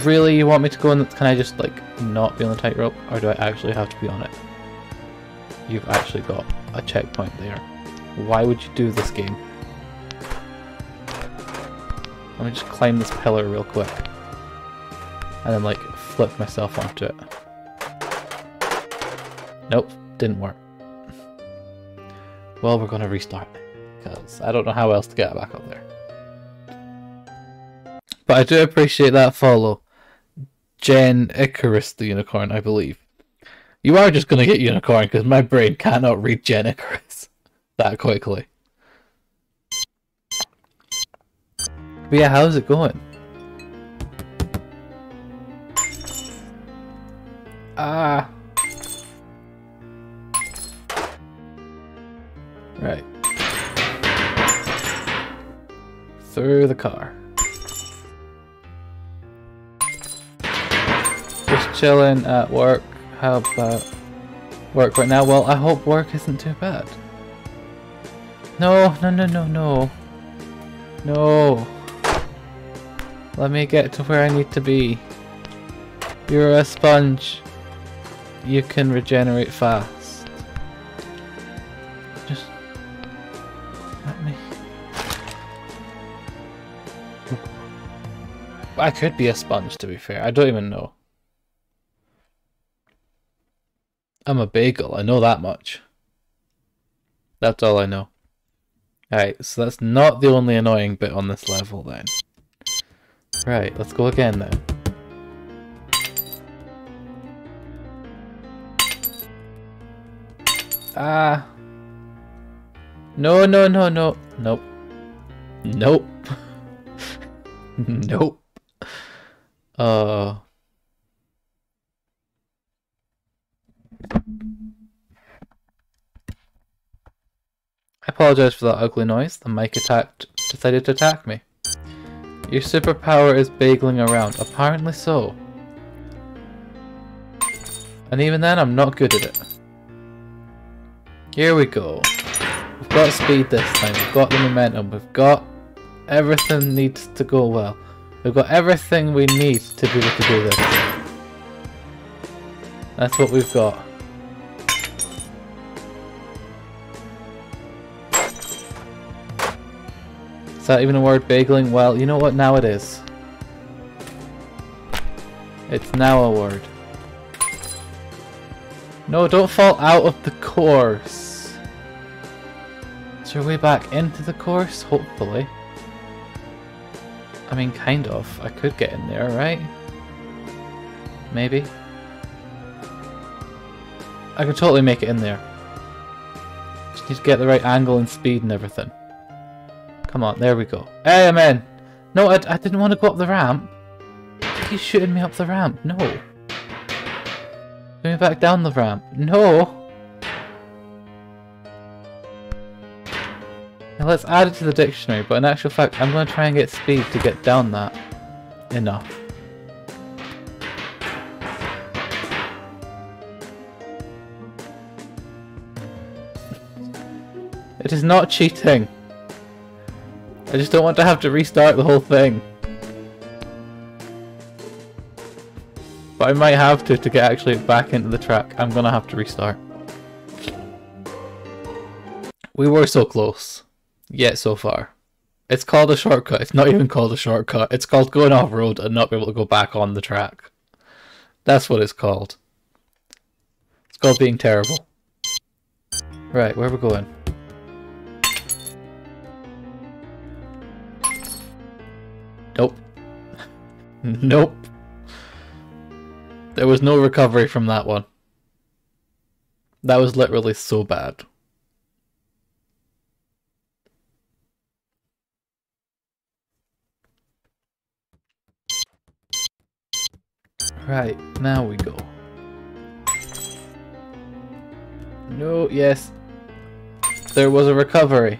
Really, you want me to go on? Can I just, like, not be on the tightrope? Or do I actually have to be on it? You've actually got a checkpoint there. Why would you do this game? Let me just climb this pillar real quick. And then, like, flip myself onto it. Nope, didn't work. Well, we're gonna restart because I don't know how else to get back up there. But I do appreciate that follow. Jen Icarus the Unicorn, I believe. You are just going to get Unicorn because my brain cannot read Jen Icarus that quickly. But yeah, how's it going? Ah. Right. Through the car. Just chilling at work. How about work right now? Well, I hope work isn't too bad. No, no, no, no, no. No. Let me get to where I need to be. You're a sponge. You can regenerate fast. Let me. I could be a sponge to be fair. I don't even know. I'm a bagel, I know that much. That's all I know. Alright, so that's not the only annoying bit on this level then. Right, let's go again then. Ah. No, no, no, no. Nope. Nope. nope. Uh. I apologize for that ugly noise. The mic attacked decided to attack me. Your superpower is bageling around. Apparently so. And even then, I'm not good at it. Here we go. We've got speed this time. We've got the momentum. We've got everything needs to go well. We've got everything we need to be able to do this. That's what we've got. Is that even a word, bageling? Well, you know what? Now it is. It's now a word. No, don't fall out of the course. Way back into the course? Hopefully. I mean, kind of. I could get in there, right? Maybe. I can totally make it in there. Just need to get the right angle and speed and everything. Come on, there we go. Hey, I'm in! No, I, I didn't want to go up the ramp. He's shooting me up the ramp. No. Put me back down the ramp. No! Now let's add it to the dictionary, but in actual fact, I'm going to try and get speed to get down that enough. it is not cheating. I just don't want to have to restart the whole thing. But I might have to to get actually back into the track. I'm gonna have to restart. We were so close yet so far. It's called a shortcut. It's not even called a shortcut. It's called going off road and not be able to go back on the track. That's what it's called. It's called being terrible. Right, where are we going? Nope. nope. There was no recovery from that one. That was literally so bad. Right, now we go. No, yes. There was a recovery.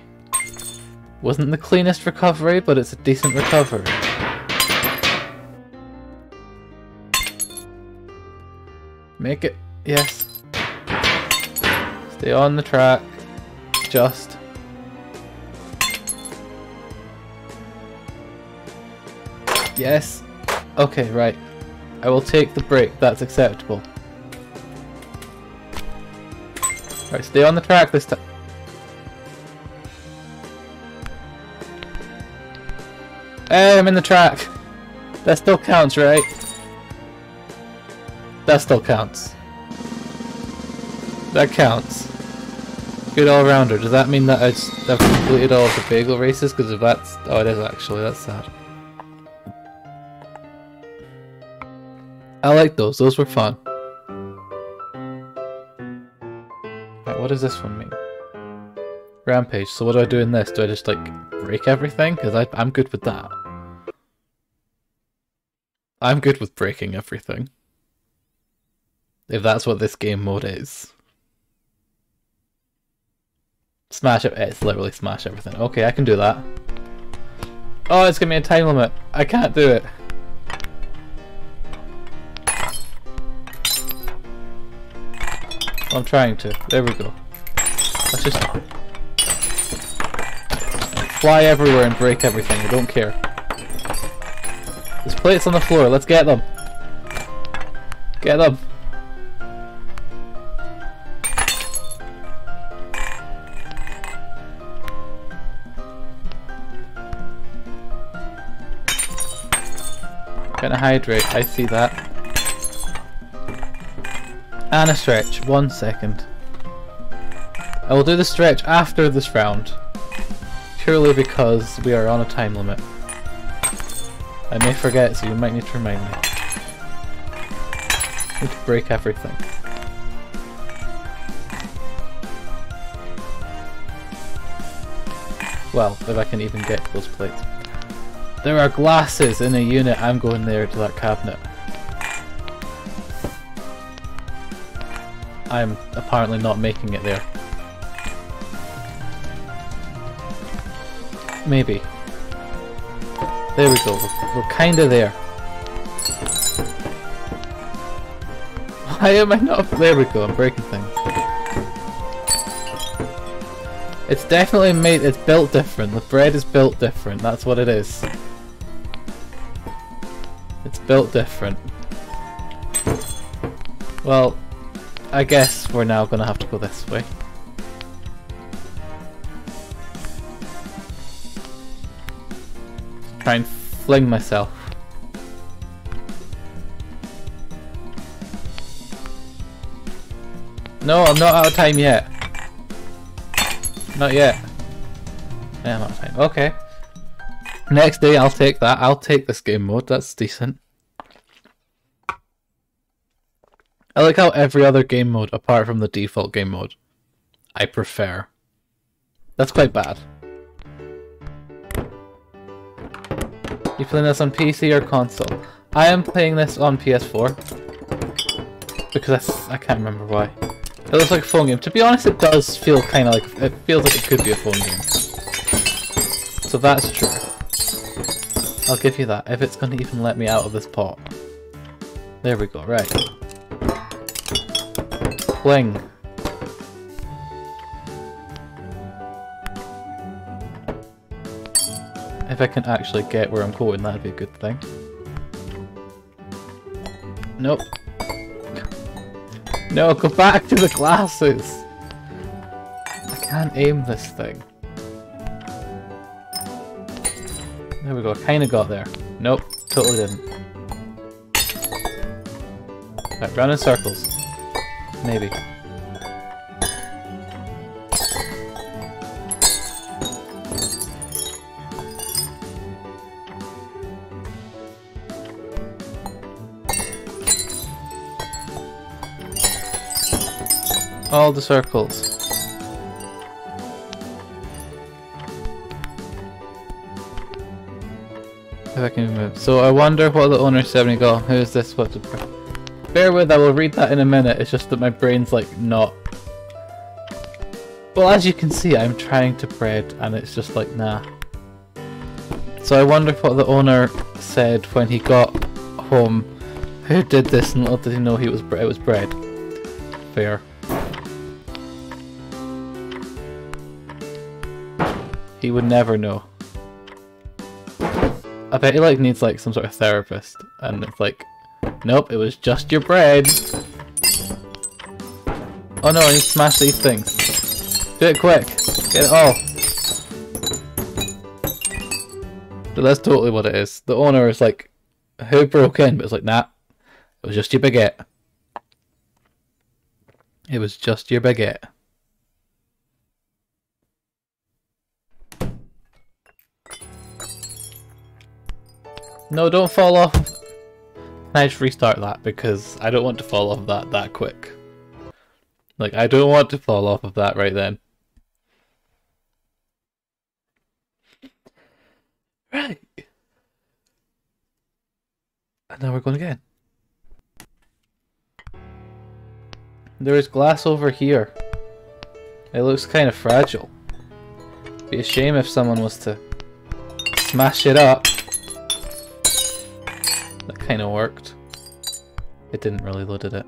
Wasn't the cleanest recovery, but it's a decent recovery. Make it. Yes. Stay on the track. Just. Yes. Okay, right. I will take the break. That's acceptable. Right, stay on the track this time. Hey, I'm in the track. That still counts, right? That still counts. That counts. Good all-rounder. Does that mean that I've completed all of the bagel races? Because if that's... Oh, it is actually. That's sad. I like those. Those were fun. Right, what does this one mean? Rampage. So what do I do in this? Do I just, like, break everything? Because I'm good with that. I'm good with breaking everything. If that's what this game mode is. Smash it. It's literally smash everything. Okay, I can do that. Oh, it's giving me a time limit. I can't do it. I'm trying to. There we go. Let's just fly everywhere and break everything. I don't care. There's plates on the floor. Let's get them. Get them. Gonna hydrate. I see that. And a stretch. One second. I will do the stretch after this round. Purely because we are on a time limit. I may forget, so you might need to remind me. Need to break everything. Well, if I can even get those plates. There are glasses in a unit, I'm going there to that cabinet. I'm apparently not making it there. Maybe. There we go, we're, we're kinda there. Why am I not- there we go, I'm breaking things. It's definitely made- it's built different, the bread is built different, that's what it is. It's built different. Well, I guess we're now gonna have to go this way. Try and fling myself. No, I'm not out of time yet. Not yet. Yeah, I'm out of time. Okay. Next day, I'll take that. I'll take this game mode. That's decent. I like how every other game mode, apart from the default game mode, I prefer. That's quite bad. You playing this on PC or console? I am playing this on PS4. Because I, I can't remember why. It looks like a phone game. To be honest, it does feel kind of like... It feels like it could be a phone game. So that's true. I'll give you that, if it's going to even let me out of this pot. There we go, right. If I can actually get where I'm going, that'd be a good thing. Nope. No, go back to the glasses! I can't aim this thing. There we go, kinda got there. Nope, totally didn't. Right, round in circles. Maybe. All the circles. If I can move. So I wonder what the owner 70 got. Who is this? What? Bear with, I will read that in a minute. It's just that my brain's like not. Well, as you can see, I'm trying to bread, and it's just like nah. So I wonder what the owner said when he got home. Who did this, and little did he know he was it was bread. Fair. He would never know. I bet he like needs like some sort of therapist, and it's like, nope, it was just your bread. Oh no, I need to smash these things. Do it quick. Get it all. But that's totally what it is. The owner is like, who broke in? But it's like, nah, it was just your baguette. It was just your baguette. No, don't fall off. I just restart that? Because I don't want to fall off that that quick. Like, I don't want to fall off of that right then. Right. And now we're going again. There is glass over here. It looks kind of fragile. Be a shame if someone was to smash it up. Kind of worked. It didn't really load it.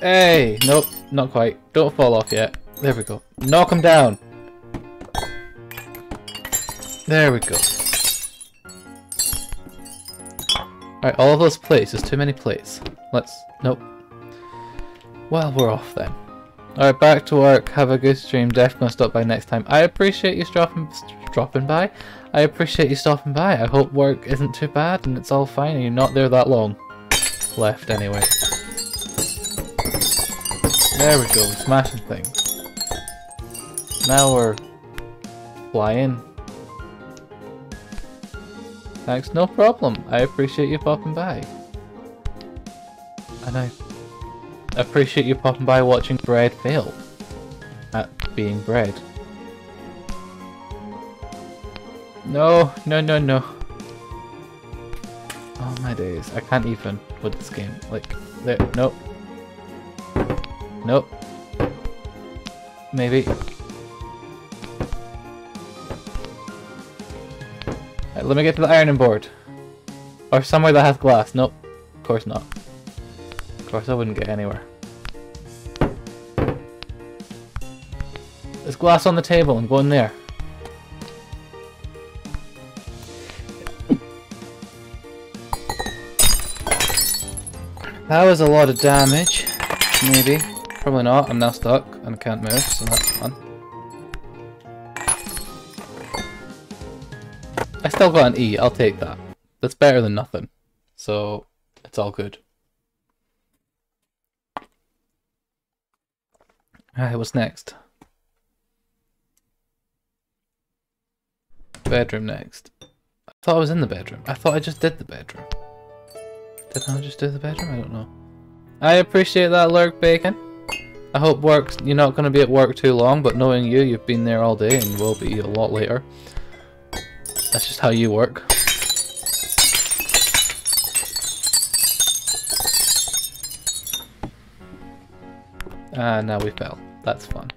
Hey! Nope, not quite. Don't fall off yet. There we go. Knock him down! There we go. Alright, all of those plates. There's too many plates. Let's... Nope. Well, we're off then. Alright, back to work. Have a good stream. Def gonna stop by next time. I appreciate you dropping dropping by. I appreciate you stopping by. I hope work isn't too bad and it's all fine and you're not there that long. Left anyway. There we go, we're smashing things. Now we're flying. Thanks, no problem. I appreciate you popping by. And I appreciate you popping by watching Bread fail at being bread. No, no, no, no. Oh my days, I can't even with this game. Like, there, nope. Nope. Maybe. Right, let me get to the ironing board. Or somewhere that has glass. Nope. Of course not. Course I wouldn't get anywhere. There's glass on the table. I'm going there. That was a lot of damage. Maybe. Probably not. I'm now stuck and can't move, so that's fun. I still got an E. I'll take that. That's better than nothing. So, it's all good. What's next? bedroom next? I thought I was in the bedroom. I thought I just did the bedroom. Did I just do the bedroom? I don't know. I appreciate that lurk bacon. I hope work you're not going to be at work too long, but knowing you, you've been there all day and will be a lot later. That's just how you work. Ah, now we fell. That's fun.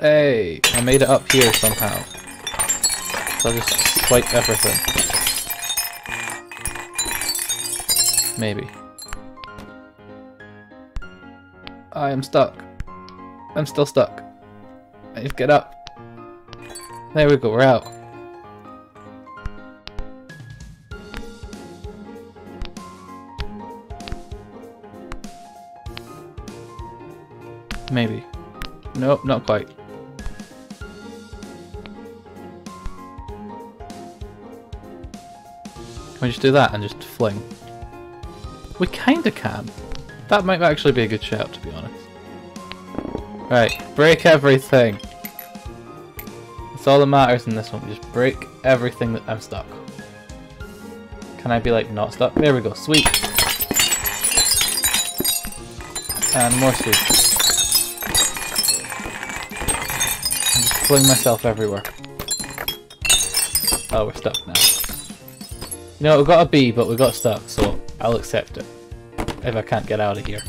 Hey, I made it up here somehow. So I'll just swipe everything. Maybe. I am stuck. I'm still stuck. I need to get up. There we go, we're out. Maybe. Nope, not quite. Can we just do that and just fling? We kinda can. That might actually be a good shout, to be honest. Right, break everything. That's all that matters in this one. Just break everything that I'm stuck. Can I be like not stuck? There we go. Sweet. And more sweet. Fling myself everywhere. Oh, we're stuck now. You know, we got a B, but we got stuck, so I'll accept it. If I can't get out of here.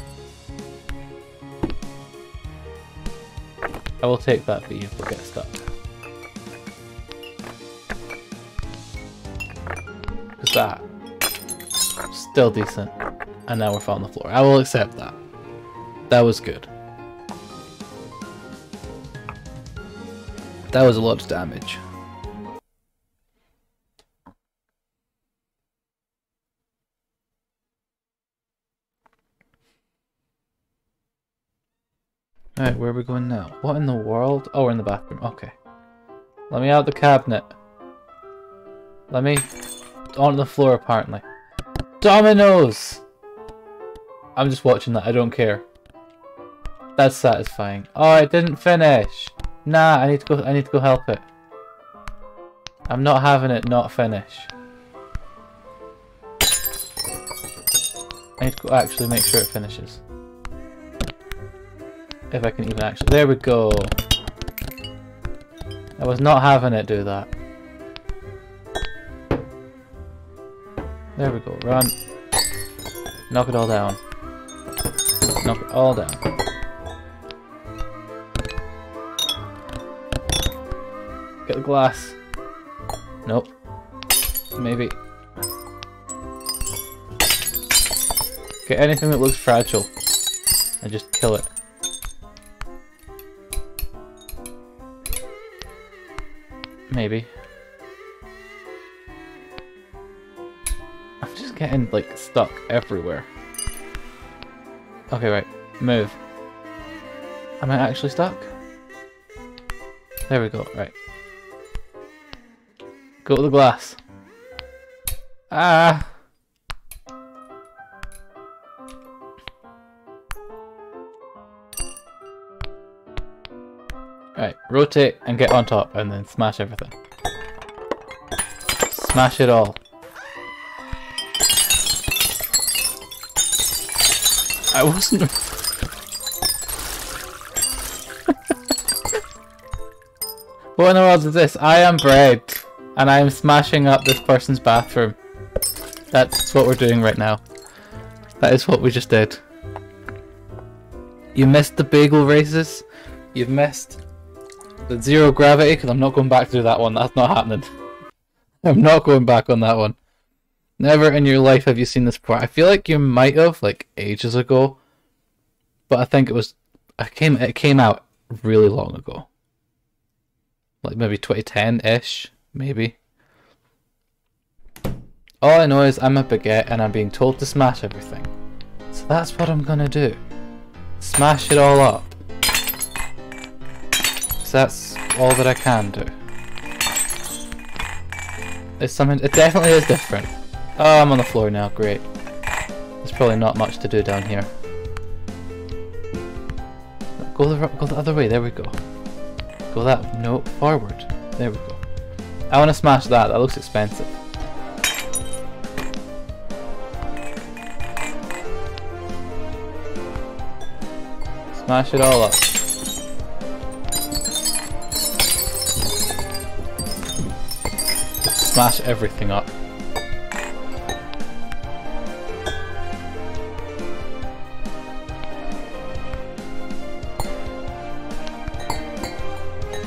I will take that B if we get stuck. Because that. Still decent. And now we're on the floor. I will accept that. That was good. That was a lot of damage. Alright, where are we going now? What in the world? Oh, we're in the bathroom. Okay. Let me out the cabinet. Let me... On the floor, apparently. Dominoes! I'm just watching that. I don't care. That's satisfying. Oh, I didn't finish. Nah, I need to go. I need to go help it. I'm not having it not finish. I need to go actually make sure it finishes. If I can even actually... There we go. I was not having it do that. There we go. Run. Knock it all down. Knock it all down. The glass. Nope. Maybe. Get anything that looks fragile. And just kill it. Maybe. I'm just getting, like, stuck everywhere. Okay, right. Move. Am I actually stuck? There we go, right. Go to the glass. Ah! Right, rotate and get on top and then smash everything. Smash it all. I wasn't... what in the world is this? I am bread. And I am smashing up this person's bathroom. That's what we're doing right now. That is what we just did. You missed the bagel races. You've missed the zero gravity, because I'm not going back to do that one. That's not happening. I'm not going back on that one. Never in your life have you seen this before. I feel like you might have, like, ages ago. But I think it was... I came. It came out really long ago. Like, maybe 2010-ish, maybe. All I know is I'm a baguette and I'm being told to smash everything. So that's what I'm gonna do. Smash it all up that's all that I can do. It's something, it definitely is different. Oh, I'm on the floor now, great. There's probably not much to do down here. Go the go the other way. There we go. Go that no forward. There we go. I want to smash that. That looks expensive. Smash it all up. Smash everything up.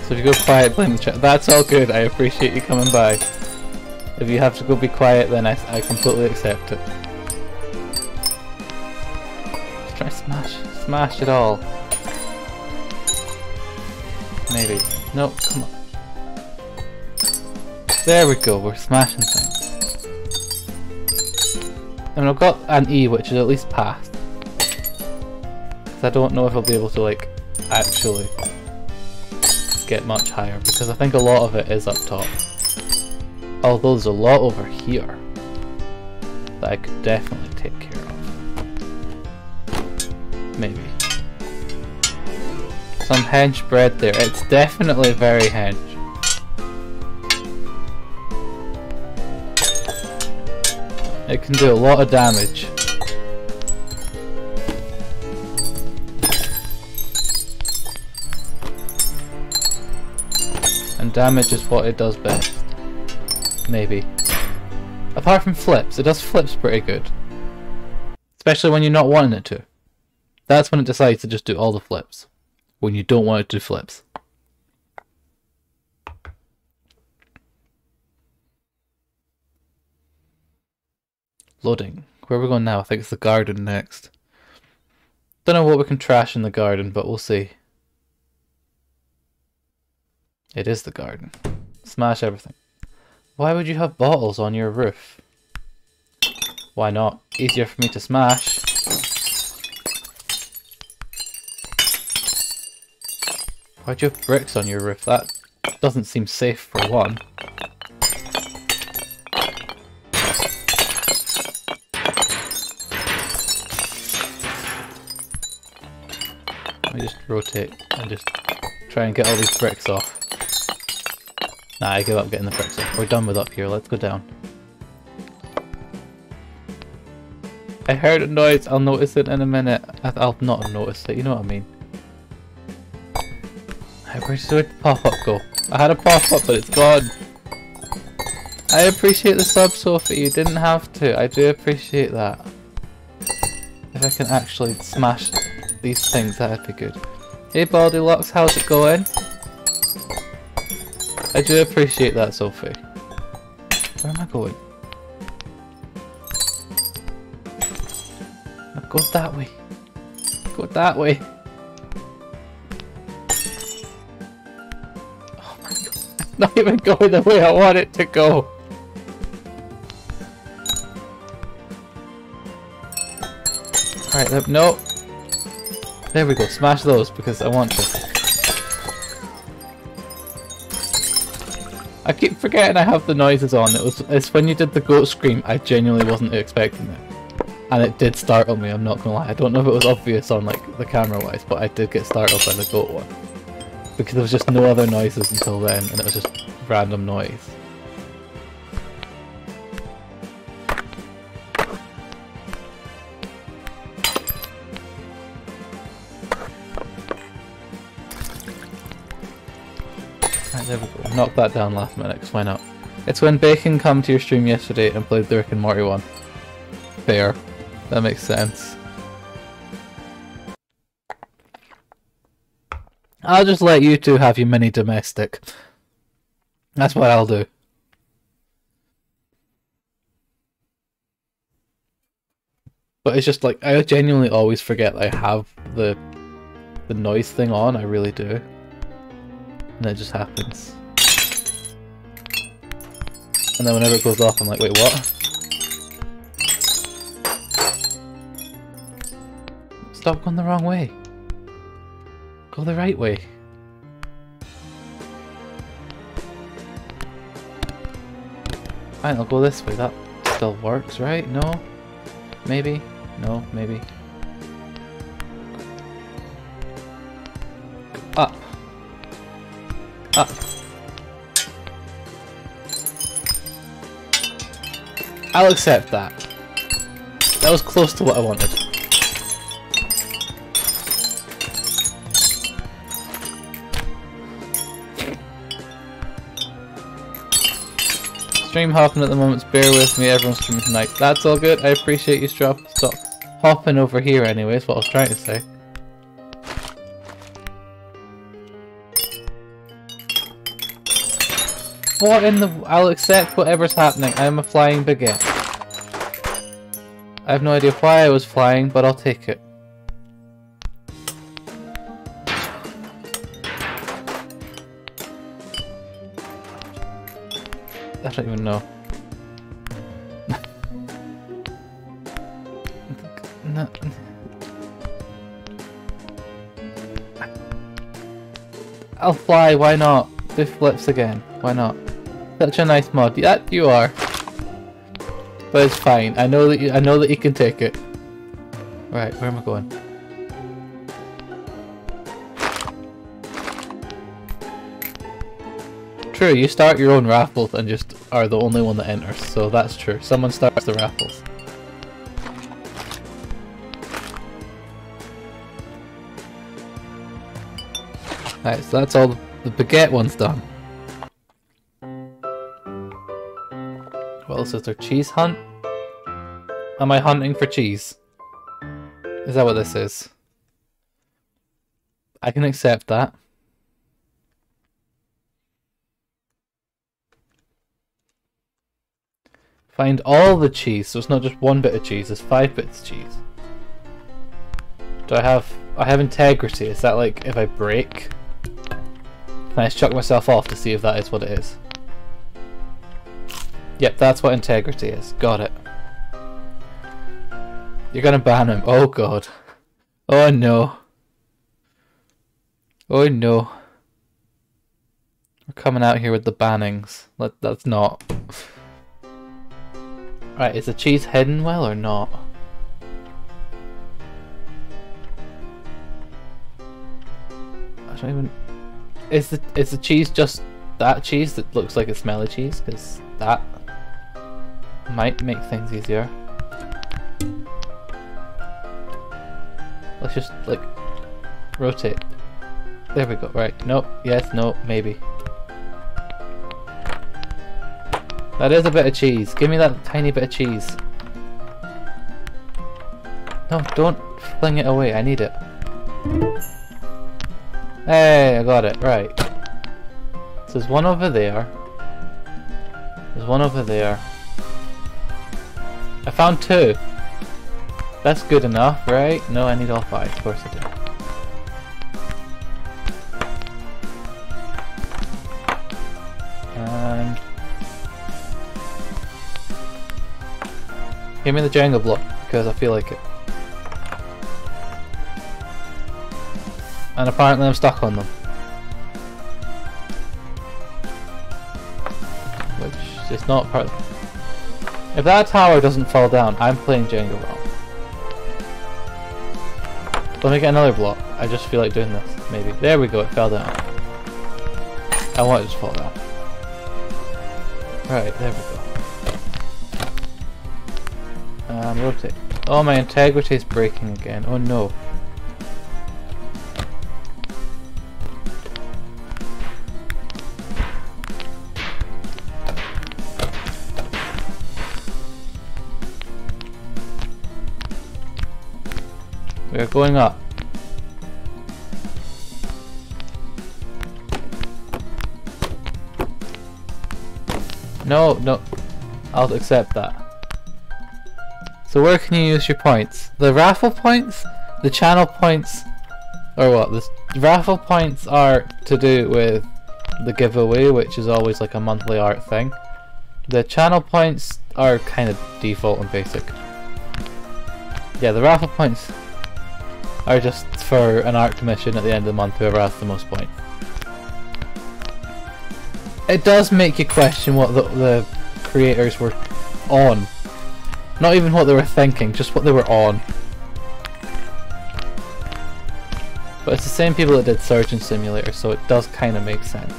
So if you go quiet, blame the chat. That's all good. I appreciate you coming by. If you have to go be quiet, then I, I completely accept it. Let's try smash, smash it all. Maybe. No, come on. There we go. We're smashing things. And I've got an E, which is at least passed. Because I don't know if I'll be able to like actually get much higher because I think a lot of it is up top. Although there's a lot over here that I could definitely take care of. Maybe. Some henge bread there. It's definitely very henge. It can do a lot of damage. Damage is what it does best. Maybe. Apart from flips, it does flips pretty good. Especially when you're not wanting it to. That's when it decides to just do all the flips. When you don't want it to do flips. Loading. Where are we going now? I think it's the garden next. Don't know what we can trash in the garden, but we'll see. It is the garden. Smash everything. Why would you have bottles on your roof? Why not? Easier for me to smash. Why'd you have bricks on your roof? That doesn't seem safe for one. Let me just rotate and just try and get all these bricks off. Nah, I give up getting the up. We're done with up here, let's go down. I heard a noise, I'll notice it in a minute. I'll not notice it, you know what I mean. Where did the pop-up go? I had a pop-up, but it's gone. I appreciate the sub, Sophie. You didn't have to. I do appreciate that. If I can actually smash these things, that'd be good. Hey, Baldylocks, how's it going? I do appreciate that, Sophie. Where am I going? No, go that way. Go that way. Oh my god. Not even going the way I want it to go. Alright, no. There we go, smash those because I want to. I keep forgetting I have the noises on. It was it's when you did the goat scream, I genuinely wasn't expecting it. And it did startle me, I'm not gonna lie. I don't know if it was obvious on like the camera wise, but I did get startled by the goat one. Because there was just no other noises until then, and it was just random noise. There we go. Knock that down last minute, cause why not? It's when Bacon come to your stream yesterday and played the Rick and Morty one. Fair. That makes sense. I'll just let you two have your mini domestic. That's what I'll do. But it's just like I genuinely always forget I have the the noise thing on, I really do. And it just happens. And then whenever it goes off, I'm like, wait, what? Stop going the wrong way. Go the right way. Fine, I'll go this way. That still works, right? No? Maybe? No, maybe. I'll accept that. That was close to what I wanted. Stream hopping at the moment, bear with me, everyone's streaming tonight. That's all good, I appreciate you stop, stop hopping over here anyway, is what I was trying to say. What in the... I'll accept whatever's happening, I'm a flying baguette. I have no idea why I was flying, but I'll take it. I don't even know. no. I'll fly, why not? Do flips again, why not? Such a nice mod. Yeah, you are. But it's fine. I know that you, I know that you can take it. Right, where am I going? True, you start your own raffles and just are the only one that enters, so that's true. Someone starts the raffles. Right, so that's all the baguette one's done. What else is there? Cheese hunt? Am I hunting for cheese? Is that what this is? I can accept that. Find all the cheese, so it's not just one bit of cheese, there's five bits of cheese. Do I have... I have integrity, is that like if I break? Can I chuck myself off to see if that is what it is? Yep, that's what integrity is. Got it. You're gonna ban him. Oh god. Oh no. Oh no. We're coming out here with the bannings. Let that's not. Right, is the cheese hidden well or not? I don't even... Is the, is the cheese just that cheese that looks like a smelly cheese? Because that might make things easier. Let's just, like, rotate. There we go, right. Nope, yes, no, maybe. That is a bit of cheese. Give me that tiny bit of cheese. No, don't fling it away. I need it. Hey, I got it. Right. So there's one over there. There's one over there. I found two. That's good enough, right? No, I need all five. Of course I do. And Give me the Jenga block, because I feel like it. And apparently I'm stuck on them. Which is not part If that tower doesn't fall down, I'm playing Jenga wrong. Let me get another block. I just feel like doing this, maybe. There we go, it fell down. I want it to fall down. Right, there we go. Um, rotate. Oh, my integrity is breaking again. Oh no. No, no. I'll accept that. So where can you use your points? The raffle points? The channel points? Or what? The raffle points are to do with the giveaway, which is always like a monthly art thing. The channel points are kind of default and basic. Yeah, the raffle points are just for an art commission at the end of the month, whoever has the most points it does make you question what the, the creators were on. Not even what they were thinking, just what they were on. But it's the same people that did Surgeon Simulator, so it does kind of make sense.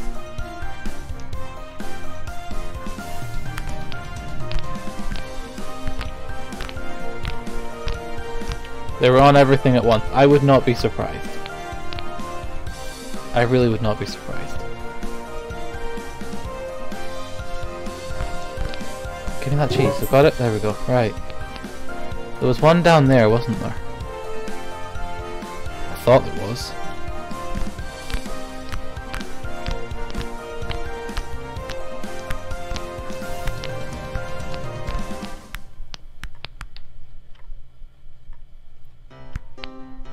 They were on everything at once. I would not be surprised. I really would not be surprised. That cheese. I've got it? There we go. Right. There was one down there, wasn't there? I thought there was.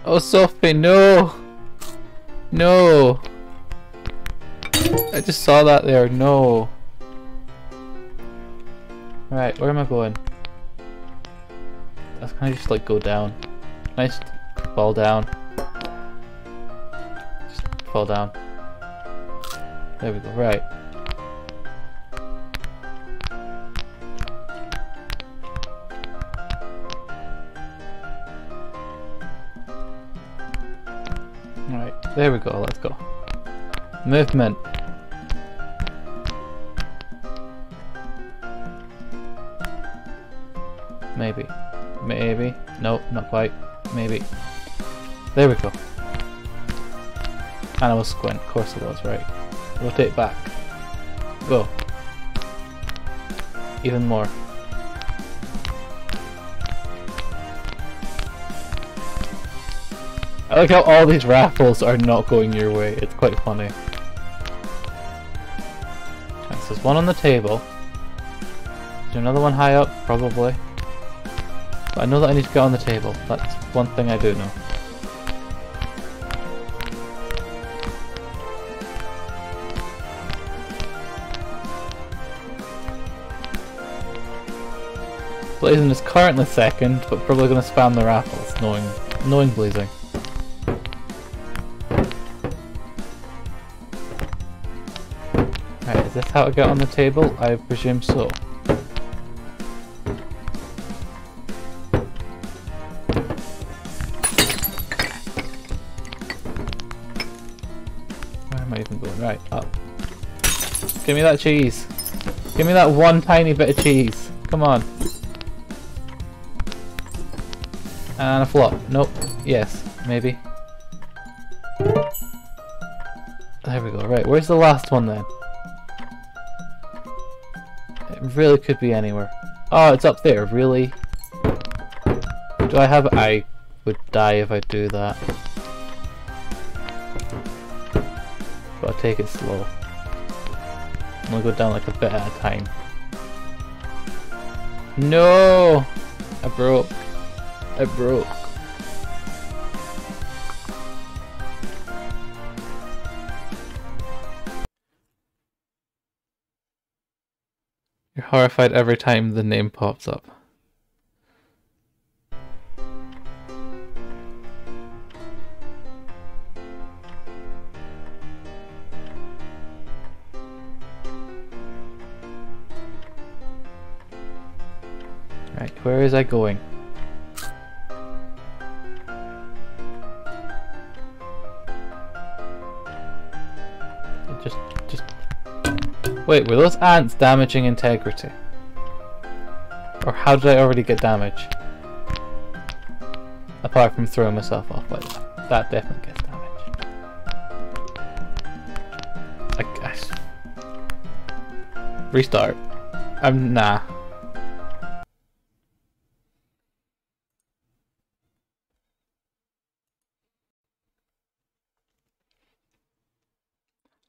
Oh, Sophie, no! No! I just saw that there, no. Right, where am I going? That's kind of just like go down. Nice fall down. Just fall down. There we go, right. Alright, there we go, let's go. Movement. Maybe. Maybe. Nope, not quite. Maybe. There we go. And I was squint, of course it was, right. Rotate back. Go. Even more. I like how all these raffles are not going your way. It's quite funny. There's one on the table. Is there another one high up? Probably. But I know that I need to get on the table. That's one thing I do know. Blazing is currently second, but probably going to spam the raffles, knowing knowing Blazing. Is this how to get on the table? I presume so. Give me that cheese. Give me that one tiny bit of cheese. Come on. And a flop. Nope. Yes. Maybe. There we go. Right, where's the last one then? It really could be anywhere. Oh, it's up there, really? Do I have... I would die if I do that. But I'll take it slow. I'm gonna go down like a bit at a time. No! I broke. I broke. You're horrified every time the name pops up. Where is I going? Just, just... Wait, were those ants damaging integrity? Or how did I already get damage? Apart from throwing myself off like that. That definitely gets damage. I guess. Restart. I'm nah.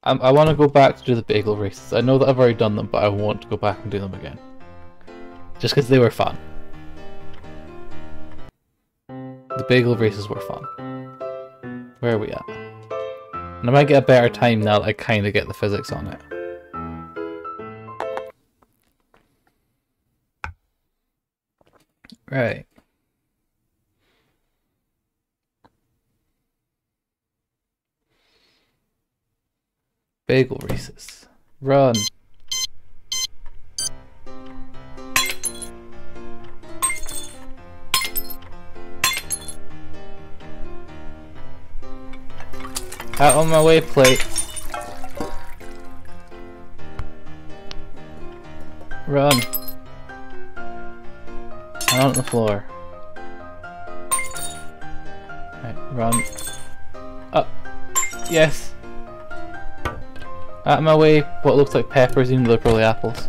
Um, I, I want to go back to do the bagel races. I know that I've already done them, but I want to go back and do them again. Just because they were fun. The bagel races were fun. Where are we at? And I might get a better time now that I kind of get the physics on it. Right. Bagel races. Run. Out on my way, plate. Run. Out on the floor. Run. Up. Yes. Out of my way, what looks like peppers, even though they're probably apples.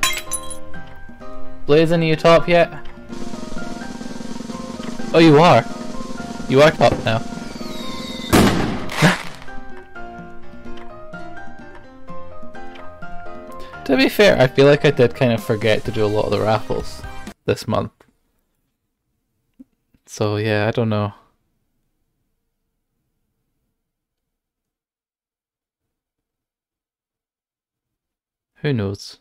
Blazing, are you top yet? Oh, you are. You are top now. to be fair, I feel like I did kind of forget to do a lot of the raffles this month. So yeah, I don't know. Who knows?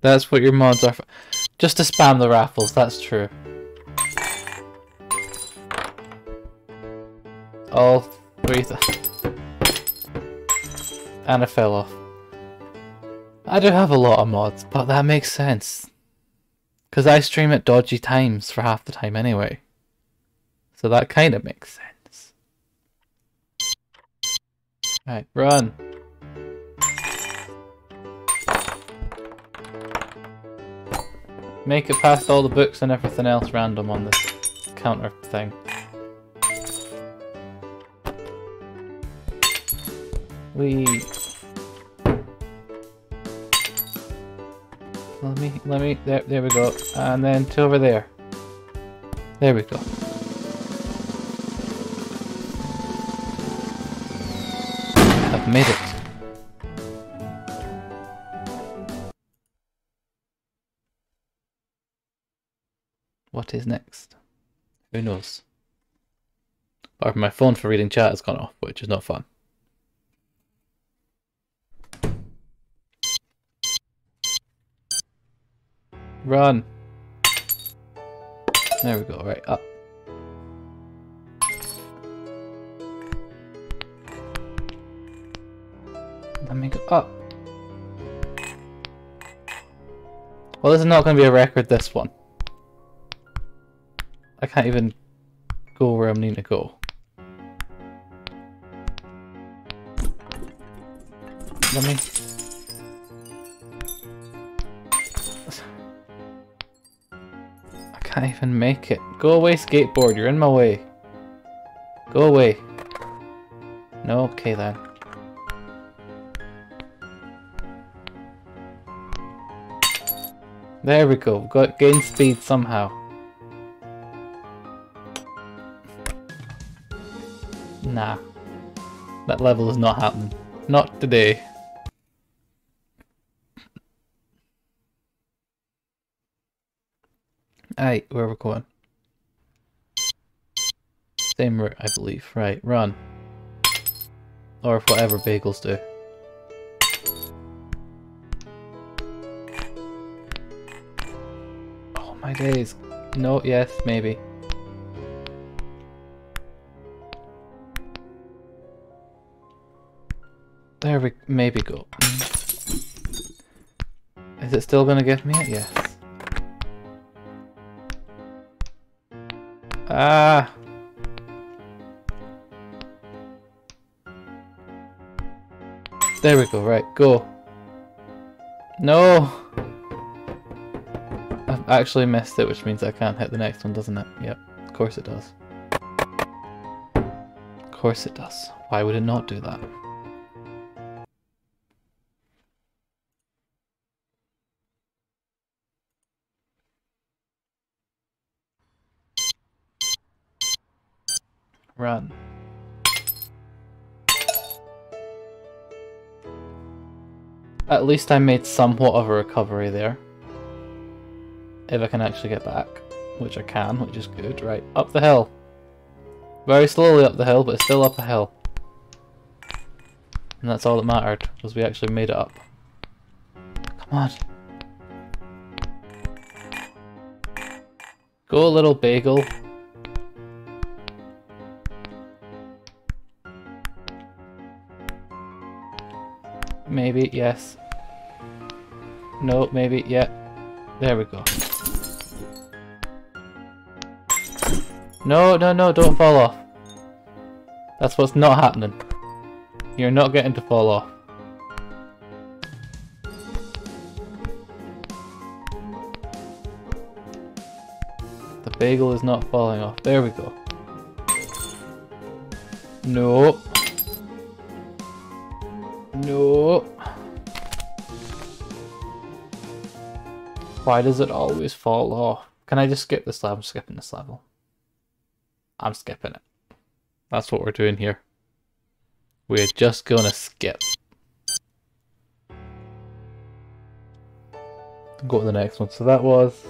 That's what your mods are for. Just to spam the raffles, that's true. All three And I fell off. I do have a lot of mods, but that makes sense. Because I stream at dodgy times for half the time anyway. So that kind of makes sense. Right, run. Make it past all the books and everything else random on this counter thing. We let me let me there there we go. And then to over there. There we go. I've made it. What is next? Who knows? From my phone for reading chat has gone off, which is not fun. Run! There we go, right, up. Let me go up. Well, this is not going to be a record, this one. I can't even go where I'm needing to go. Let me... I can't even make it. Go away, skateboard. You're in my way. Go away. No, okay then. There we go. Got gain speed somehow. Nah. That level is not happening. Not today. Hey, where we're going? Same route, I believe. Right, run. Or whatever bagels do. Oh my days. No, yes, maybe. There we maybe go. Is it still gonna give me it? Yes. Ah! There we go, right, go. No! I've actually missed it, which means I can't hit the next one, doesn't it? Yep, of course it does. Of course it does. Why would it not do that? At least I made somewhat of a recovery there. If I can actually get back. Which I can, which is good. Right, up the hill. Very slowly up the hill, but still up a hill. And that's all that mattered, was we actually made it up. Come on. Go little bagel. Maybe, yes. No, maybe, yeah. There we go. No, no, no, don't fall off. That's what's not happening. You're not getting to fall off. The bagel is not falling off. There we go. No. Why does it always fall off? Can I just skip this level? I'm skipping this level. I'm skipping it. That's what we're doing here. We're just gonna skip. Go to the next one. So that was...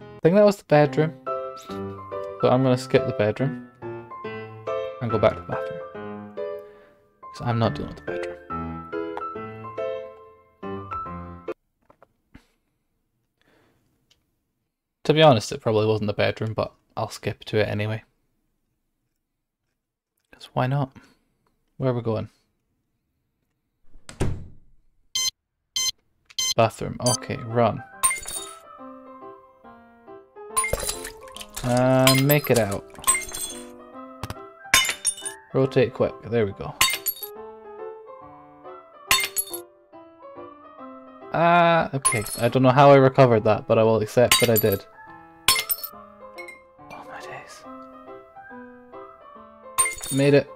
I think that was the bedroom. So I'm gonna skip the bedroom. And go back to the bathroom. Because I'm not dealing with the bedroom. Be honest, it probably wasn't the bedroom, but I'll skip to it anyway. Because why not? Where are we going? Bathroom. Okay, run. And make it out. Rotate quick. There we go. Ah, okay. I don't know how I recovered that, but I will accept that I did. Made it.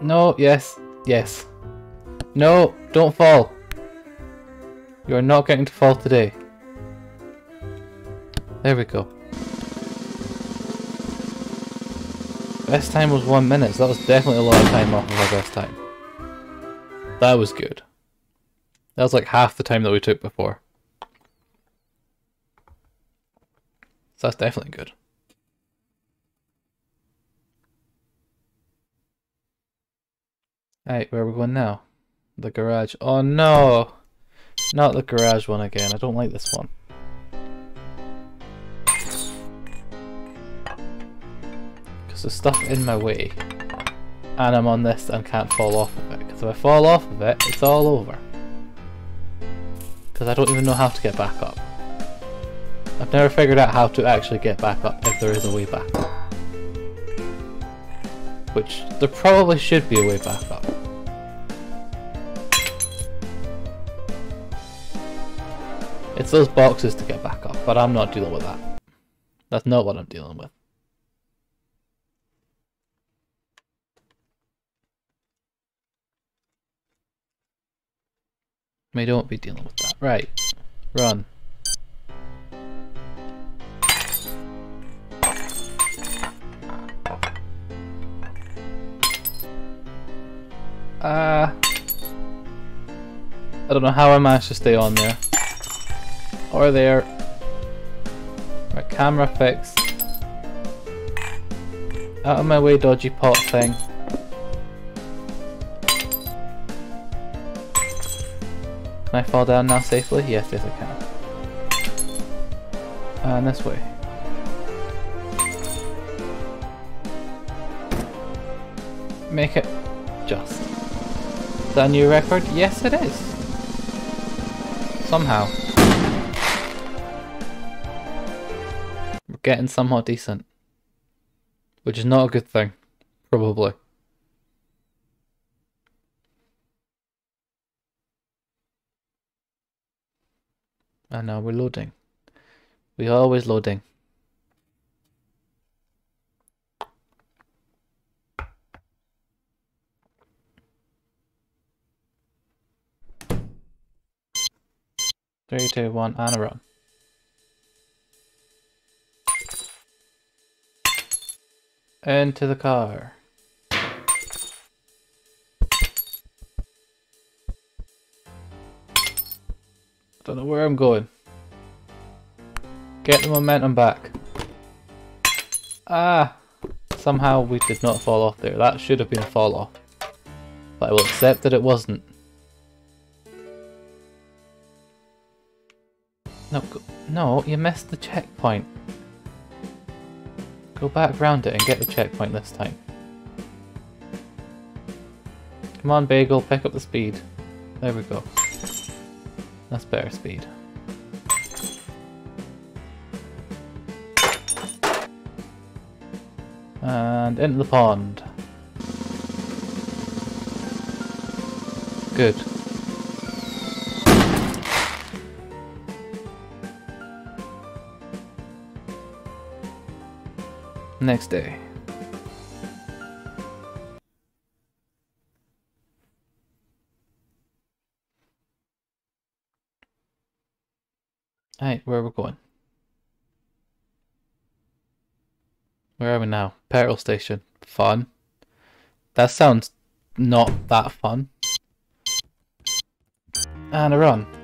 No, yes, yes. No, don't fall. You are not getting to fall today. There we go. Best time was one minute, so that was definitely a lot of time off of our best time. That was good. That was like half the time that we took before. So that's definitely good. Right, where are we going now? The garage. Oh no! Not the garage one again. I don't like this one. Because there's stuff in my way. And I'm on this and can't fall off of it. Because if I fall off of it, it's all over. Because I don't even know how to get back up. I've never figured out how to actually get back up if there is a way back up. Which, there probably should be a way back up. It's those boxes to get back up, but I'm not dealing with that. That's not what I'm dealing with. We don't be dealing with that. Right. Run. Uh, I don't know how I managed to stay on there. Or there. My camera fix. Out of my way, dodgy pot thing. Can I fall down now safely? Yes, yes I can. Uh, and this way. Make it just. Is that a new record? Yes it is. Somehow. Getting somewhat decent. Which is not a good thing. Probably. And now we're loading. We are always loading. Three, two, one, and a run. Into the car. Don't know where I'm going. Get the momentum back. Ah! Somehow we did not fall off there. That should have been a fall off. But I will accept that it wasn't. No, no, you missed the checkpoint. Go back round it and get the checkpoint this time. Come on, Bagel, pick up the speed. There we go. That's better speed. And into the pond. Good. next day. Alright, where are we going? Where are we now? Peril station. Fun. That sounds not that fun. And a run.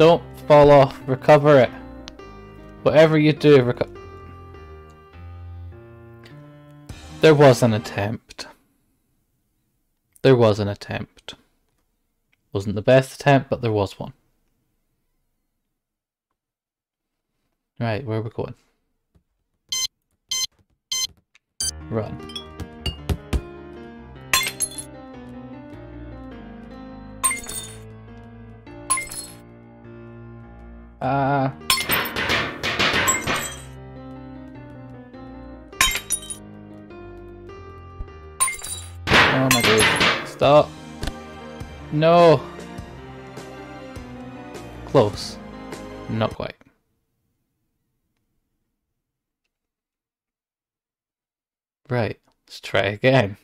Don't fall off. Recover it. Whatever you do, reco- There was an attempt. There was an attempt. Wasn't the best attempt, but there was one. Right, where are we going? Run. Uh, Oh my god. Stop. No. Close. Not quite. Right. Let's try again.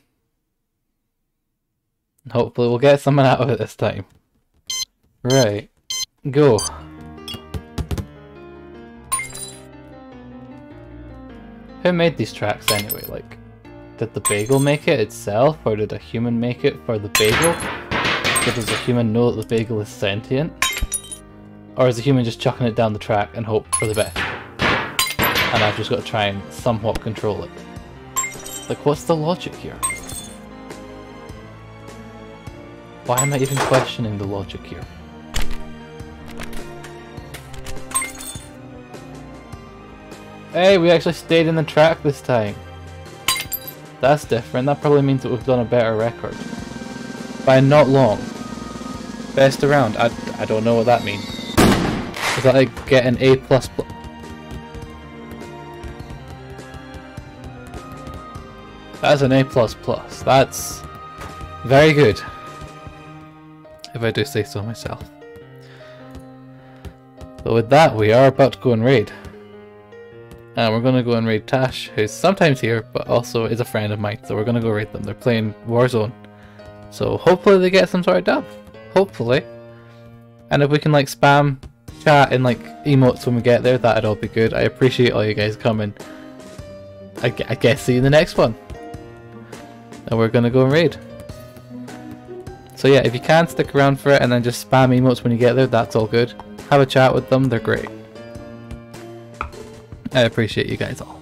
Hopefully we'll get something out of it this time. Right. Go. Who made these tracks anyway? Like, did the bagel make it itself, or did a human make it for the bagel? Does a human know that the bagel is sentient? Or is the human just chucking it down the track and hope for the best? And I've just got to try and somewhat control it. Like, what's the logic here? Why am I even questioning the logic here? Hey, we actually stayed in the track this time. That's different. That probably means that we've done a better record. By not long. Best around. I, I don't know what that means. Is that like get an A++? plus plus? That's an A++. plus plus. That's very good. If I do say so myself. But with that, we are about to go and raid. And we're gonna go and raid Tash, who's sometimes here, but also is a friend of mine, so we're gonna go raid them. They're playing Warzone. So hopefully they get some sort of dub. Hopefully. And if we can like spam chat and like emotes when we get there, that'd all be good. I appreciate all you guys coming. I, I guess see you in the next one. And we're gonna go and raid. So yeah, if you can stick around for it and then just spam emotes when you get there, that's all good. Have a chat with them, they're great. I appreciate you guys all.